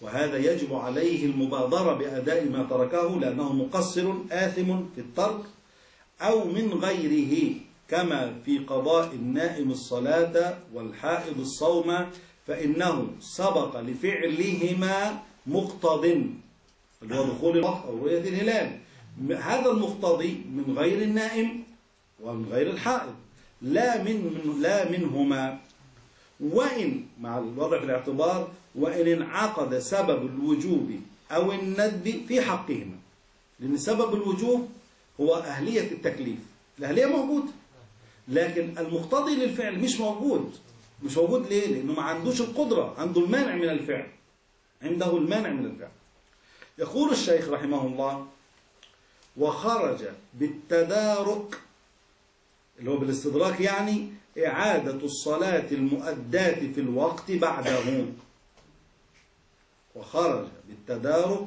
وهذا يجب عليه المبادرة بأداء ما تركه لأنه مقصر آثم في الترك أو من غيره كما في قضاء النائم الصلاة والحائض الصوم فإنه سبق لفعلهما مقتض اللي هو دخول الوقت أو رؤية الهلال. هذا المقتضي من غير النائم ومن غير الحائض. لا من, لا منهما. وإن مع الوضع في الاعتبار وإن انعقد سبب الوجوب أو الندب في حقهما. لأن سبب الوجوب هو أهلية التكليف. الأهلية موجودة لكن المقتضي للفعل مش موجود. مش موجود ليه؟ لأنه ما عندوش القدرة عنده المانع من الفعل. عنده المانع من الفعل. يقول الشيخ رحمه الله وخرج بالتدارك اللي هو بالاستدراك يعني إعادة الصلاة المؤداة في الوقت بعده. وخرج بالتدارك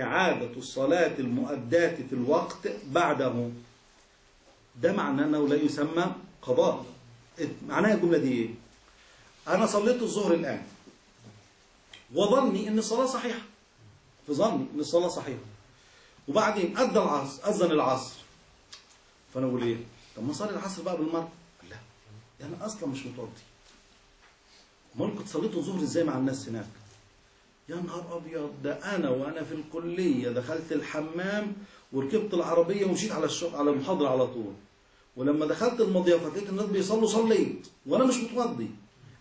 إعادة الصلاة المؤداة في الوقت بعده. ده معناه أنه لا يسمى قضاء. معناها الجملة دي إيه؟ أنا صليت الظهر الآن وظني أن الصلاة صحيحة. في ظني أن الصلاة صحيحة. وبعدين أدى العصر أذن العصر. فأنا أقول إيه؟ طب ما صلي العصر بقى بالمرة. لا أنا أصلا مش متوضي. أمال كنت صليت الظهر إزاي مع الناس هناك؟ يا نهار أبيض ده أنا وأنا في الكلية دخلت الحمام وركبت العربية ومشيت على الشغل على المحاضرة على طول. ولما دخلت المضيافة لقيت الناس بيصلوا صليت وأنا مش متوضي.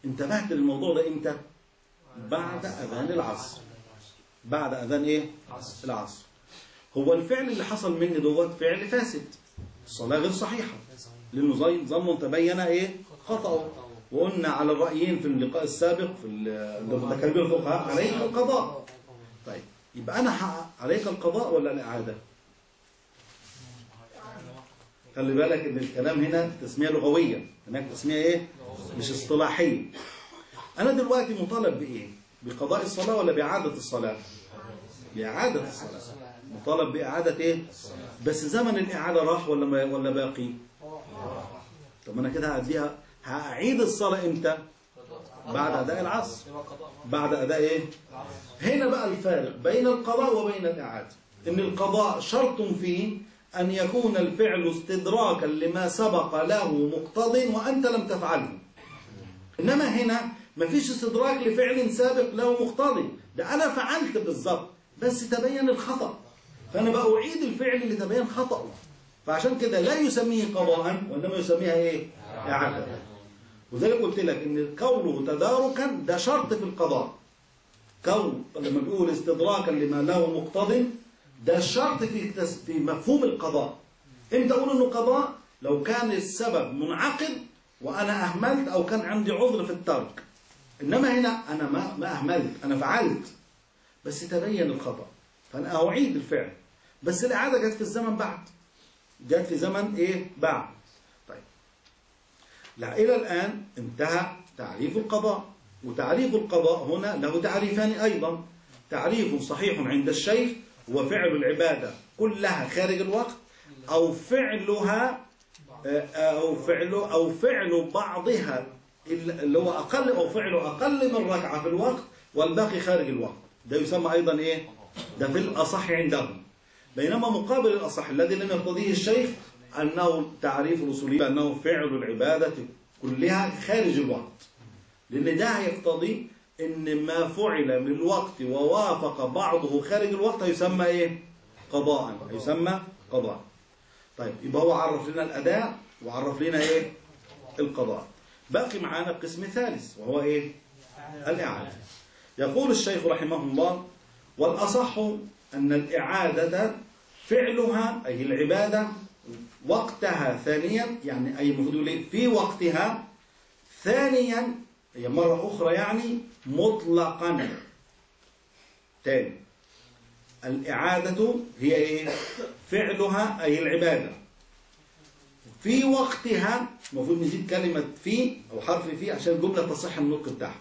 انتبهت للموضوع ده إمتى؟ بعد أذان العصر. بعد أذان إيه؟ العصر. هو الفعل اللي حصل مني دوت فعل فاسد. الصلاة غير صحيحة. لأنه زي ظن تبين إيه؟ خطأه. وقلنا على الرأيين في اللقاء السابق في المتكلمين الفقهاء عليك القضاء. طيب يبقى أنا عليك القضاء ولا الإعادة خلي بالك إن الكلام هنا تسمية لغوية. هناك تسمية إيه؟ مش اصطلاحية. أنا دلوقتي مطالب بإيه؟ بقضاء الصلاة ولا بإعادة الصلاة؟ بإعادة الصلاة. مطالب بإعادة إيه؟ بس زمن الإعادة راح ولا ما ولا باقي؟ طب أنا كده هأديها هأعيد الصلاة إمتى؟ بعد أداء العصر. بعد أداء إيه؟ هنا بقى الفارق بين القضاء وبين الإعادة. إن القضاء شرط فيه أن يكون الفعل استدراكا لما سبق له مقتض وأنت لم تفعله. إنما هنا مفيش استدراك لفعل سابق له مقتضي ده أنا فعلت بالظبط. بس تبين الخطأ. فأنا بقى أعيد الفعل اللي تبين خطأه. فعشان كده لا يسميه قضاء وإنما يسميها إيه؟ إعادة. وذلك قلت لك إن كونه تداركا ده شرط في القضاء. كون لما بيقول استدراكا لما له مقتض ده شرط في في مفهوم القضاء. إمتى أقول إنه قضاء؟ لو كان السبب منعقد وأنا أهملت أو كان عندي عذر في الترك. إنما هنا أنا ما ما أهملت أنا فعلت. بس تبين الخطأ. فأنا أعيد الفعل. بس الإعادة جت في الزمن بعد. جت في زمن إيه؟ بعد. لا إلى الآن انتهى تعريف القضاء. وتعريف القضاء هنا له تعريفان أيضا. تعريف صحيح عند الشيخ هو فعل العبادة كلها خارج الوقت أو فعلها أو فعل أو فعل بعضها اللي هو أقل أو فعل أقل من ركعة في الوقت والباقي خارج الوقت. ده يسمى أيضا إيه؟ ده في الأصح عندهم. بينما مقابل الأصح الذي لم يقتضيه الشيخ أنه تعريف الأصولي أنه فعل العبادة كلها خارج الوقت لأن ده يقتضي أن ما فعل من الوقت ووافق بعضه خارج الوقت يسمى إيه؟ قضاء يسمى قضاء طيب يبقى هو عرف لنا الأداء وعرف لنا إيه؟ القضاء باقي معانا قسم ثالث وهو إيه؟ الإعادة يقول الشيخ رحمه الله والأصح أن الإعادة فعلها أي العبادة وقتها ثانيا يعني أي المفروض يقول في وقتها ثانيا هي مرة أخرى يعني مطلقا. تاني الإعادة هي إيه؟ فعلها أي العبادة. في وقتها المفروض نزيد كلمة في أو حرف في عشان الجملة تصح النطق بتاعها.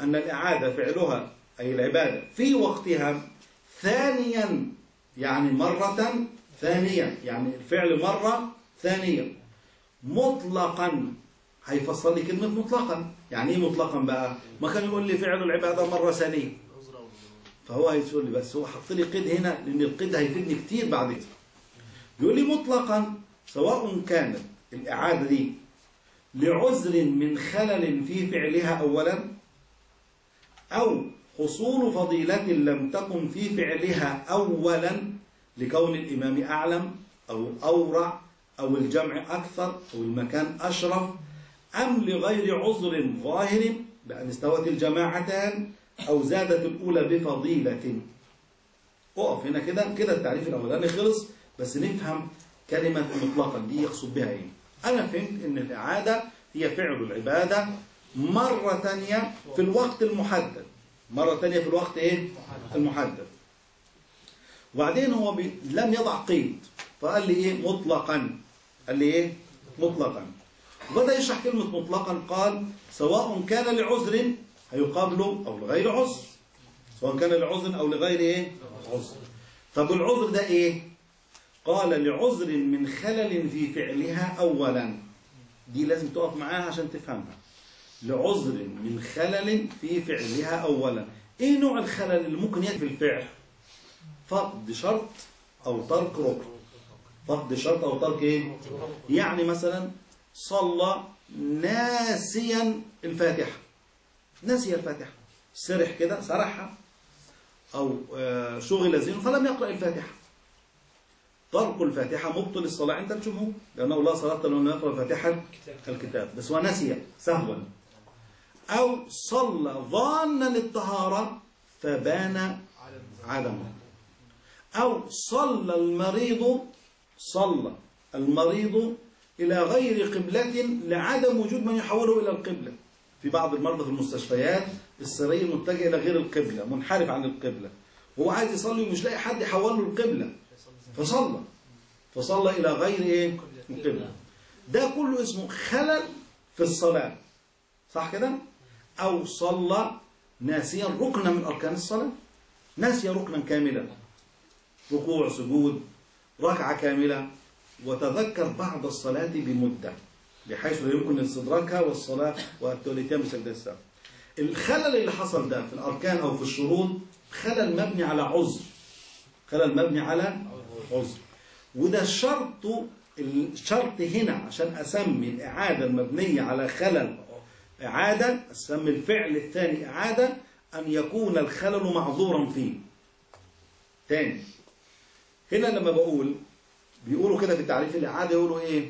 أن الإعادة فعلها أي العبادة في وقتها ثانيا يعني مرة ثانية يعني الفعل مرة ثانية مطلقا. هيفسر لي كلمة مطلقا. يعني إيه مطلقا بقى؟ ما كان يقول لي فعل العبادة مرة ثانية. فهو هيقول لي بس هو حط لي قيد هنا لأن القيد هيفيدني كتير بعد كده. يقول لي مطلقا سواء كانت الإعادة دي لعذر من خلل في فعلها أولا أو حصول فضيلة لم تكن في فعلها أولا لكون الإمام أعلم أو أورع أو الجمع أكثر أو المكان أشرف أم لغير عذر ظاهر بأن استوت الجماعتان أو زادت الأولى بفضيلة. أقف هنا كده كده التعريف الأولاني خلص بس نفهم كلمة مطلقا دي يقصد بها إيه. أنا فهمت إن الإعادة هي فعل العبادة مرة تانية في الوقت المحدد. مرة تانية في الوقت إيه؟ المحدد. وبعدين هو بي... لم يضع قيد فقال لي إيه؟ مطلقا. قال لي إيه؟ مطلقا. وبدأ يشرح كلمة مطلقا قال سواء كان لعذر هيقابله أو لغير عذر. سواء كان لعذر أو لغير إيه؟ عذر. طب العذر ده إيه؟ قال لعذر من خلل في فعلها أولا. دي لازم تقف معاها عشان تفهمها. لعذر من خلل في فعلها أولا. إيه نوع الخلل اللي ممكن يأتي في الفعل؟ فقد شرط أو ترك ركن. فقد شرط أو ترك إيه؟ يعني مثلا صلى ناسيا الفاتحة. نسي الفاتحة. سرح كده سرحها. أو آه، شغل ذهنه فلم يقرأ الفاتحة. ترك الفاتحة مبطل الصلاة عند الجمهور لأنه لا صلاة لمن لم يقرأ فاتحة الكتاب. بس هو نسي سهوا. أو صلى ظانا الطهارة فبان عدمه. أو صلى المريض صلى المريض إلى غير قبلة لعدم وجود من يحوله إلى القبلة. في بعض المرضى في المستشفيات السرير متجه إلى غير القبلة منحرف عن القبلة. هو عايز يصلي ومش لاقي حد يحوله القبلة. فصلى. فصلى إلى غير إيه؟ القبلة. ده كله اسمه خلل في الصلاة. صح كده؟ أو صلى ناسيا ركنا من أركان الصلاة ناسي ركنا كاملا. ركوع سجود ركعة كاملة. وتذكر بعد الصلاة بمدة بحيث لا يمكن استدراكها والصلاة والتوليتين بسجدة الخلل اللي حصل ده في الأركان أو في الشروط خلل مبني على عذر. خلل مبني على عذر. وده شرط الشرط هنا عشان أسمي الإعادة المبنية على خلل إعادة أسمي الفعل الثاني إعادة أن يكون الخلل معذورا فيه. تاني. هنا لما بقول بيقولوا كده في تعريف الإعادة يقولوا إيه؟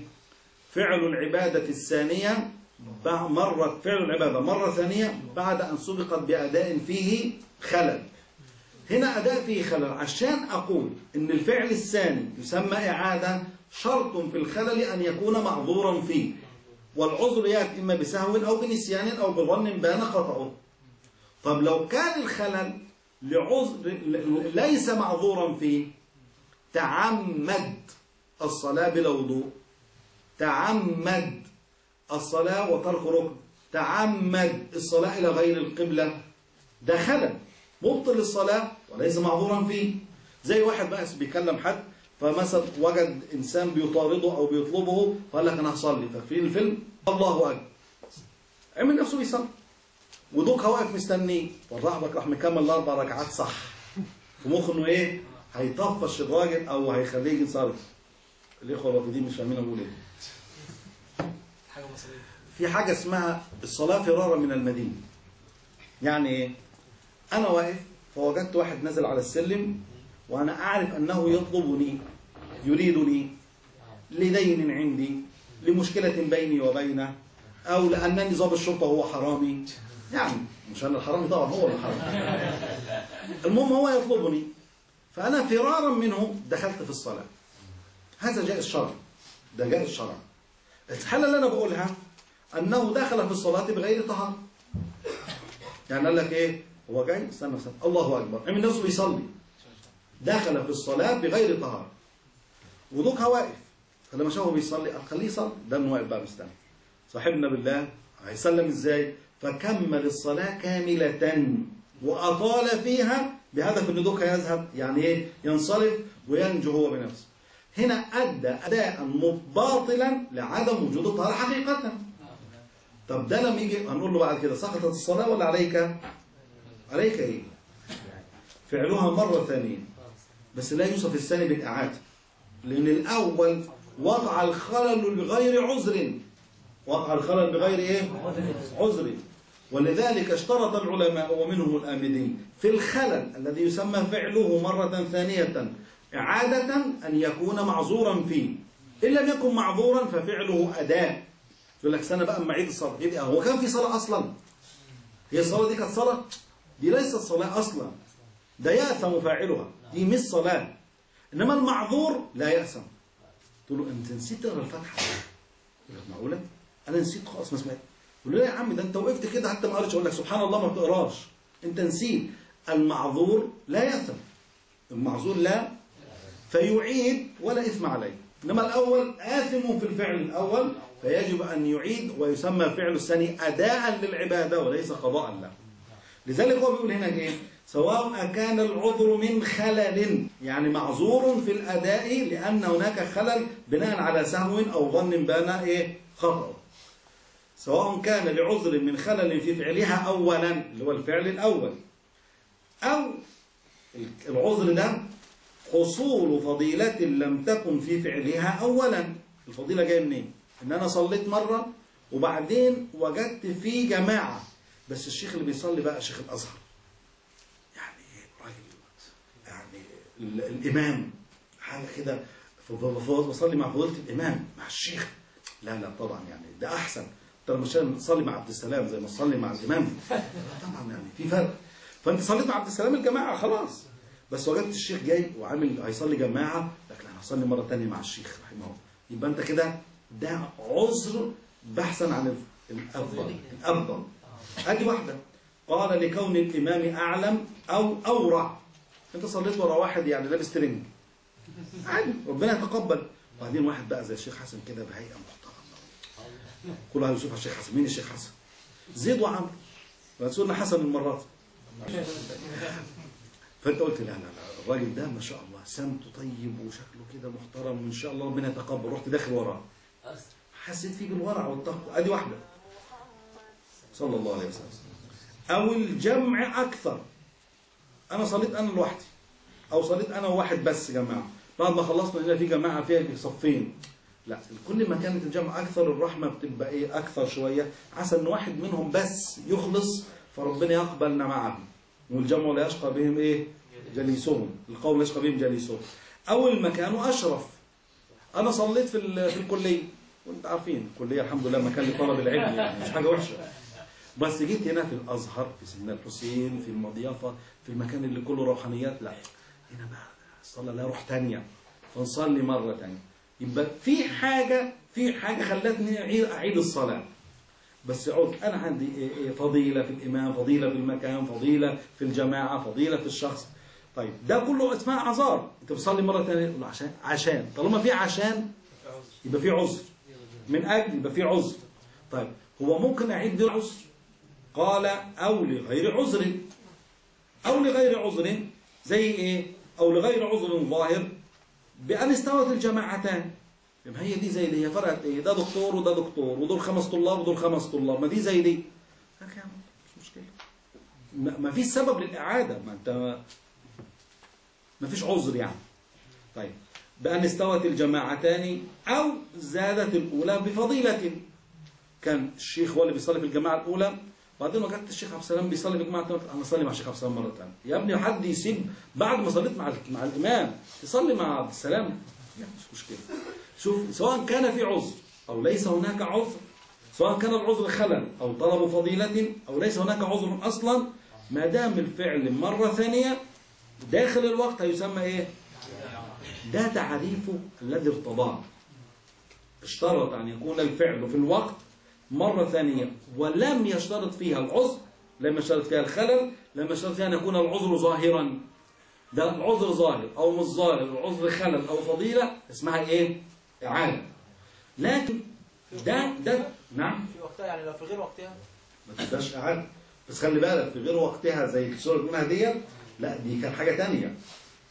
فعل العبادة الثانية مرة فعل العبادة مرة ثانية بعد أن سبقت بأداء فيه خلل. هنا أداء فيه خلل. عشان أقول إن الفعل الثاني يسمى إعادة شرط في الخلل أن يكون معذورا فيه. والعذر يأتي إما بسهو أو بنسيان أو بظن بان خطأه طب لو كان الخلل لعذر ليس معذورا فيه تعمد الصلاة بلا وضوء تعمد الصلاة وترك ركن تعمد الصلاة إلى غير القبلة ده خلل. مبطل الصلاة وليس معذورا فيه. زي واحد بقى بيكلم حد فمثلا وجد إنسان بيطارده أو بيطلبه فقال لك أنا هصلي. فاكرين الفيلم؟ الله أكبر. عمل نفسه بيصلي. ودوكها واقف مستنيه. والرعبك راح مكمل الأربع ركعات صح. في مخه إنه إيه؟ هيطفش الراجل أو هيخليه يجي يصلي. الإخوة الرافضين مش فاهمين أقول إيه. حاجة مصرية. في حاجة اسمها الصلاة فرارا من المدينة. يعني إيه؟ أنا واقف فوجدت واحد نزل على السلم وأنا أعرف أنه يطلبني. يريدني لدين عندي لمشكلة بيني وبينه أو لأنني ضابط الشرطة وهو حرامي. يعني مش أنا الحرامي طبعا هو الحرامي المهم هو يطلبني فأنا فرارا منه دخلت في الصلاة. هذا جائز شرعا ده جائز شرعا الحالة اللي أنا بقولها أنه دخل في الصلاة بغير طهارة. يعني قال لك إيه؟ هو جاي استنى استنى. الله أكبر. عمل نفسه بيصلي. دخل في الصلاة بغير طهارة. وضوكها واقف فلما شافه بيصلي قال خليه يصلي ده انه واقف بقى مستني. صاحبنا بالله هيسلم إزاي؟ فكمل الصلاة كاملة وأطال فيها بهدف إن دوكها يذهب يعني إيه؟ ينصرف وينجو هو بنفسه. هنا أدى أداء باطلا لعدم وجود الطهارة حقيقة. طب ده لما يجي هنقول له بعد كده سقطت الصلاة ولا عليك؟ عليك إيه فعلها مرة ثانية. بس لا يوصف الثاني بالإعادة. لأن الأول وقع الخلل بغير عذر. وقع الخلل بغير إيه؟ عذر. ولذلك اشترط العلماء ومنهم الآمدين في الخلل الذي يسمى فعله مرة ثانية إعادة أن يكون معذورا فيه. إن لم يكن معذورا ففعله أداء. يقول لك سنة بقى أما عيد الصلاة. يبقى هو كان في صلاة أصلا. هي الصلاة دي كانت صلاة؟ دي ليست صلاة أصلا. ده يأثم فاعلها دي مش صلاة. إنما المعذور لا يأثم تقول له أنت نسيت تقرأ الفاتحة؟ يقول معقولة؟ أنا نسيت خلاص ما سمعت. يقول له لا يا عم ده أنت وقفت كده حتى ما قريتش. أقول لك سبحان الله ما بتقراش. أنت نسيت. المعذور لا يأثم المعذور لا فيعيد ولا إثم عليه. إنما الأول آثم في الفعل الأول فيجب أن يعيد ويسمى الفعل الثاني أداء للعبادة وليس قضاء له. لذلك هو بيقول هنا إيه؟ سواء كان العذر من خلل يعني معذور في الأداء لأن هناك خلل بناء على سهو أو ظن بان إيه؟ خطأ. سواء كان لعذر من خلل في فعلها أولا اللي هو الفعل الأول أو العذر ده حصول فضيلة لم تكن في فعلها أولا. الفضيلة جاية منين؟ إن أنا صليت مرة وبعدين وجدت في جماعة بس الشيخ اللي بيصلي بقى شيخ الأزهر يعني راجل ال- الإمام. حاجة كده. بصلي مع فضيلة الإمام مع الشيخ. لا لا طبعا يعني ده انت لما عشان تصلي مع عبد السلام زي ما تصلي مع الإمام. طبعا يعني في فرق. فأنت صليت مع عبد السلام الجماعة خلاص. بس وجدت الشيخ جاي وعامل هيصلي جماعة. لكن أنا هصلي مرة ثانية مع الشيخ رحمه الله. يبقى أنت كده ده عذر بحثا عن الأفضل الأفضل. أدي واحدة. قال لكون الإمام أعلم أو أورع. انت صليت ورا واحد يعني لابس ترنج عادي ربنا يتقبل. وبعدين واحد بقى زي الشيخ حسن كده بهيئة محترمة. كل واحد يشوف الشيخ حسن مين الشيخ حسن؟ زيد وعمرو. رسولنا حسن المرات فانت قلت لا لا لا الراجل ده ما شاء الله سمته طيب وشكله كده محترم وإن شاء الله ربنا يتقبل. رحت داخل وراه. حسيت فيه بالورع والتقوى ادي واحدة. صلى الله عليه وسلم. أو الجمع أكثر. أنا صليت أنا لوحدي. أو صليت أنا وواحد بس جماعة. بعد ما خلصنا هنا في جماعة فيها صفين. لا كل ما كانت الجمع أكثر الرحمة بتبقى إيه؟ أكثر شوية. عسى إن واحد منهم بس يخلص فربنا يقبلنا معه والجمع لا يشقى بهم إيه؟ جليسهم. القوم لا يشقى بهم جليسهم. أو المكان أشرف. أنا صليت في في الكلية. وأنت عارفين الكلية الحمد لله مكان لطلب العلم يعني مش حاجة وحشة. بس جيت هنا في الأزهر في سيدنا الحسين في المضيافة في المكان اللي كله روحانيات لا. هنا بقى الصلاه لها روح تانية. فنصلي مرة تانية. يبقى في حاجة في حاجة خلتني أعيد أعيد الصلاة. بس عود أنا عندي إيه إيه فضيلة في الإمام فضيلة في المكان فضيلة في الجماعة فضيلة في الشخص. طيب ده كله اسمها أعذار. أنت بتصلي مرة ثانية عشان عشان. طالما في عشان يبقى في عذر. من أجل يبقى في عذر. طيب هو ممكن أعيد دي العذر قال أو لغير عذر. أو لغير عذر زي إيه؟ أو لغير عذر ظاهر بأن استوت الجماعتان. يبقى هي دي زي دي هي فرقت إيه؟ ده دكتور وده دكتور ودول خمس طلاب ودول خمس طلاب. ما دي زي دي. مش مشكلة. ما ما فيش سبب للإعادة. ما أنت ما فيش عذر يعني. طيب. بأن استوت الجماعتان أو زادت الأولى بفضيلة. كان الشيخ هو اللي بيصلي في الجماعة الأولى. بعدين وجدت الشيخ عبد السلام بيصلي في الجماعة الثانية أنا أصلي مع الشيخ عبد السلام مرة ثانية يا ابني حد يسيب بعد ما صليت مع مع الإمام يصلي مع عبد السلام. لا مش مشكلة. شوف سواء كان في عذر أو ليس هناك عذر سواء كان العذر خلل أو طلب فضيلة أو ليس هناك عذر أصلا ما دام الفعل مرة ثانية داخل الوقت هيسمى إيه؟ ده تعريفه الذي ارتضاه. اشترط أن يكون الفعل في الوقت مرة ثانية. ولم يشترط فيها العذر. لم يشترط فيها الخلل. لم يشترط فيها أن يكون العذر ظاهرا. ده عذر ظاهر أو مش ظاهر. عذر خلل أو فضيلة اسمها إيه؟ إعادة. لكن ده ده نعم. في وقتها يعني لو في غير وقتها؟ ما تبقاش إعادة. بس خلي بالك في غير وقتها زي الصورة اللي بنقولها ديت لا دي كان حاجة تانية.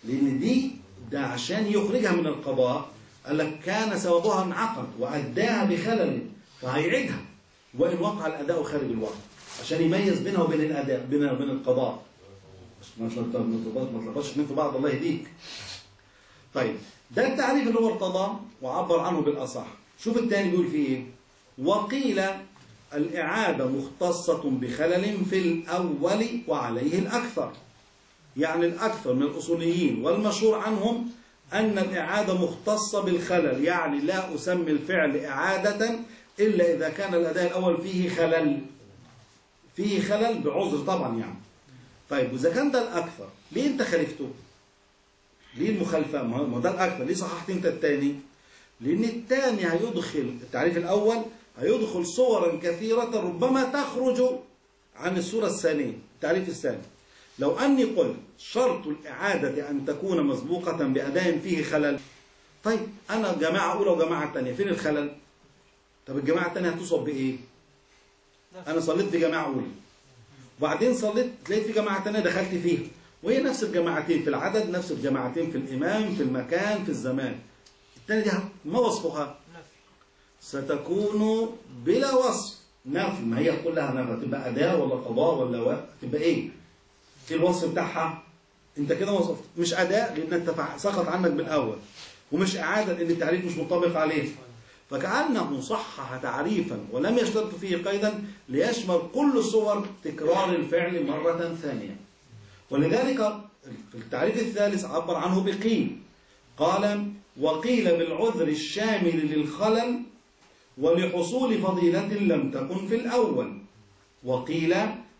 لأن دي ده عشان يخرجها من القضاء قال لك كان سببها انعقد وأداها بخلل فهيعيدها وإن وقع الأداء خارج الوقت عشان يميز بينها وبين الأداء بينها وبين القضاء. ما تلخبطش ما تلخبطش اثنين في بعض الله يهديك. طيب ده التعريف اللي هو ارتضاه وعبر عنه بالأصح. شوف الثاني بيقول فيه إيه؟ وقيل الإعادة مختصة بخلل في الأول وعليه الأكثر. يعني الأكثر من الأصوليين والمشهور عنهم أن الإعادة مختصة بالخلل يعني لا أسمي الفعل إعادة إلا إذا كان الأداء الأول فيه خلل فيه خلل بعذر طبعا يعني طيب وإذا كان ده الأكثر ليه أنت خالفته؟ ليه المخالفة؟ ما هو ده الأكثر ليه صححت أنت الثاني؟ لأن الثاني هيدخل التعريف الأول هيدخل صورا كثيرة ربما تخرج عن الصورة الثانية التعريف الثاني لو أني قلت شرط الإعادة أن تكون مسبوقة بأداء فيه خلل طيب أنا جماعة أولى وجماعة ثانية فين الخلل؟ طب الجماعة الثانية هتصب بإيه؟ أنا صليت في جماعة أولى وبعدين صليت تلاقيت في جماعة ثانية دخلت فيها وهي نفس الجماعتين في العدد نفس الجماعتين في الإمام في المكان في الزمان الثانية دي ما وصفها؟ ستكون بلا وصف نفي ما هي كلها نفي تبقى أداة ولا قضاء ولا وقت تبقى إيه؟ إيه الوصف بتاعها؟ أنت كده وصفت مش أداء لأن أنت فع- سقط عنك بالأول ومش إعادة لأن التعريف مش منطبق عليه فكأنه صحح تعريفا ولم يشترط فيه قيدا ليشمل كل صور تكرار الفعل مرة ثانية. ولذلك في التعريف الثالث عبر عنه بقيل قال وقيل بالعذر الشامل للخلل ولحصول فضيلة لم تكن في الأول. وقيل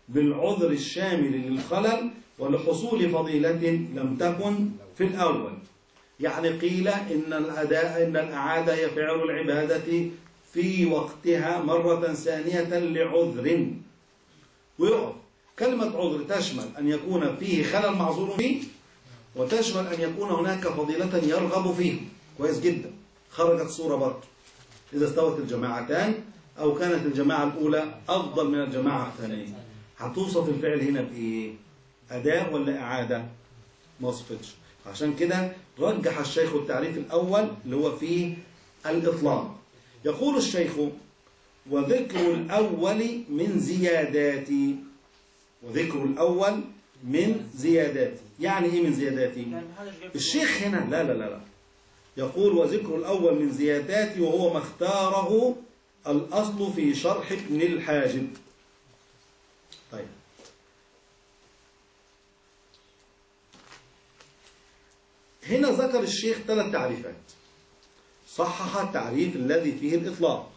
بالعذر الشامل للخلل ولحصول فضيلة لم تكن في الأول. يعني قيل إن الأداء إن الأعادة هي فعل العبادة في وقتها مرة ثانية لعذر. ويقف كلمة عذر تشمل أن يكون فيه خلل معذور فيه وتشمل أن يكون هناك فضيلة يرغب فيه. كويس جدا. خرجت صورة برضه. إذا استوت الجماعتان أو كانت الجماعة الأولى أفضل من الجماعة الثانية. هتوصف الفعل هنا بإيه؟ أداء ولا إعادة؟ ما وصفتش. عشان كده رجح الشيخ التعريف الأول اللي هو فيه الإطلاق يقول الشيخ وذكر الأول من زياداتي. وذكر الأول من زياداتي. يعني إيه من زياداتي؟ يعني الشيخ هنا لا لا لا لا. يقول وذكر الأول من زياداتي وهو ما اختاره الأصل في شرح ابن الحاجب. طيب. هنا ذكر الشيخ ثلاث تعريفات. صحح التعريف الذي فيه الإطلاق.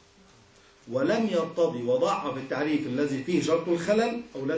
ولم يرتضي وضعف التعريف الذي فيه شرط الخلل أو لا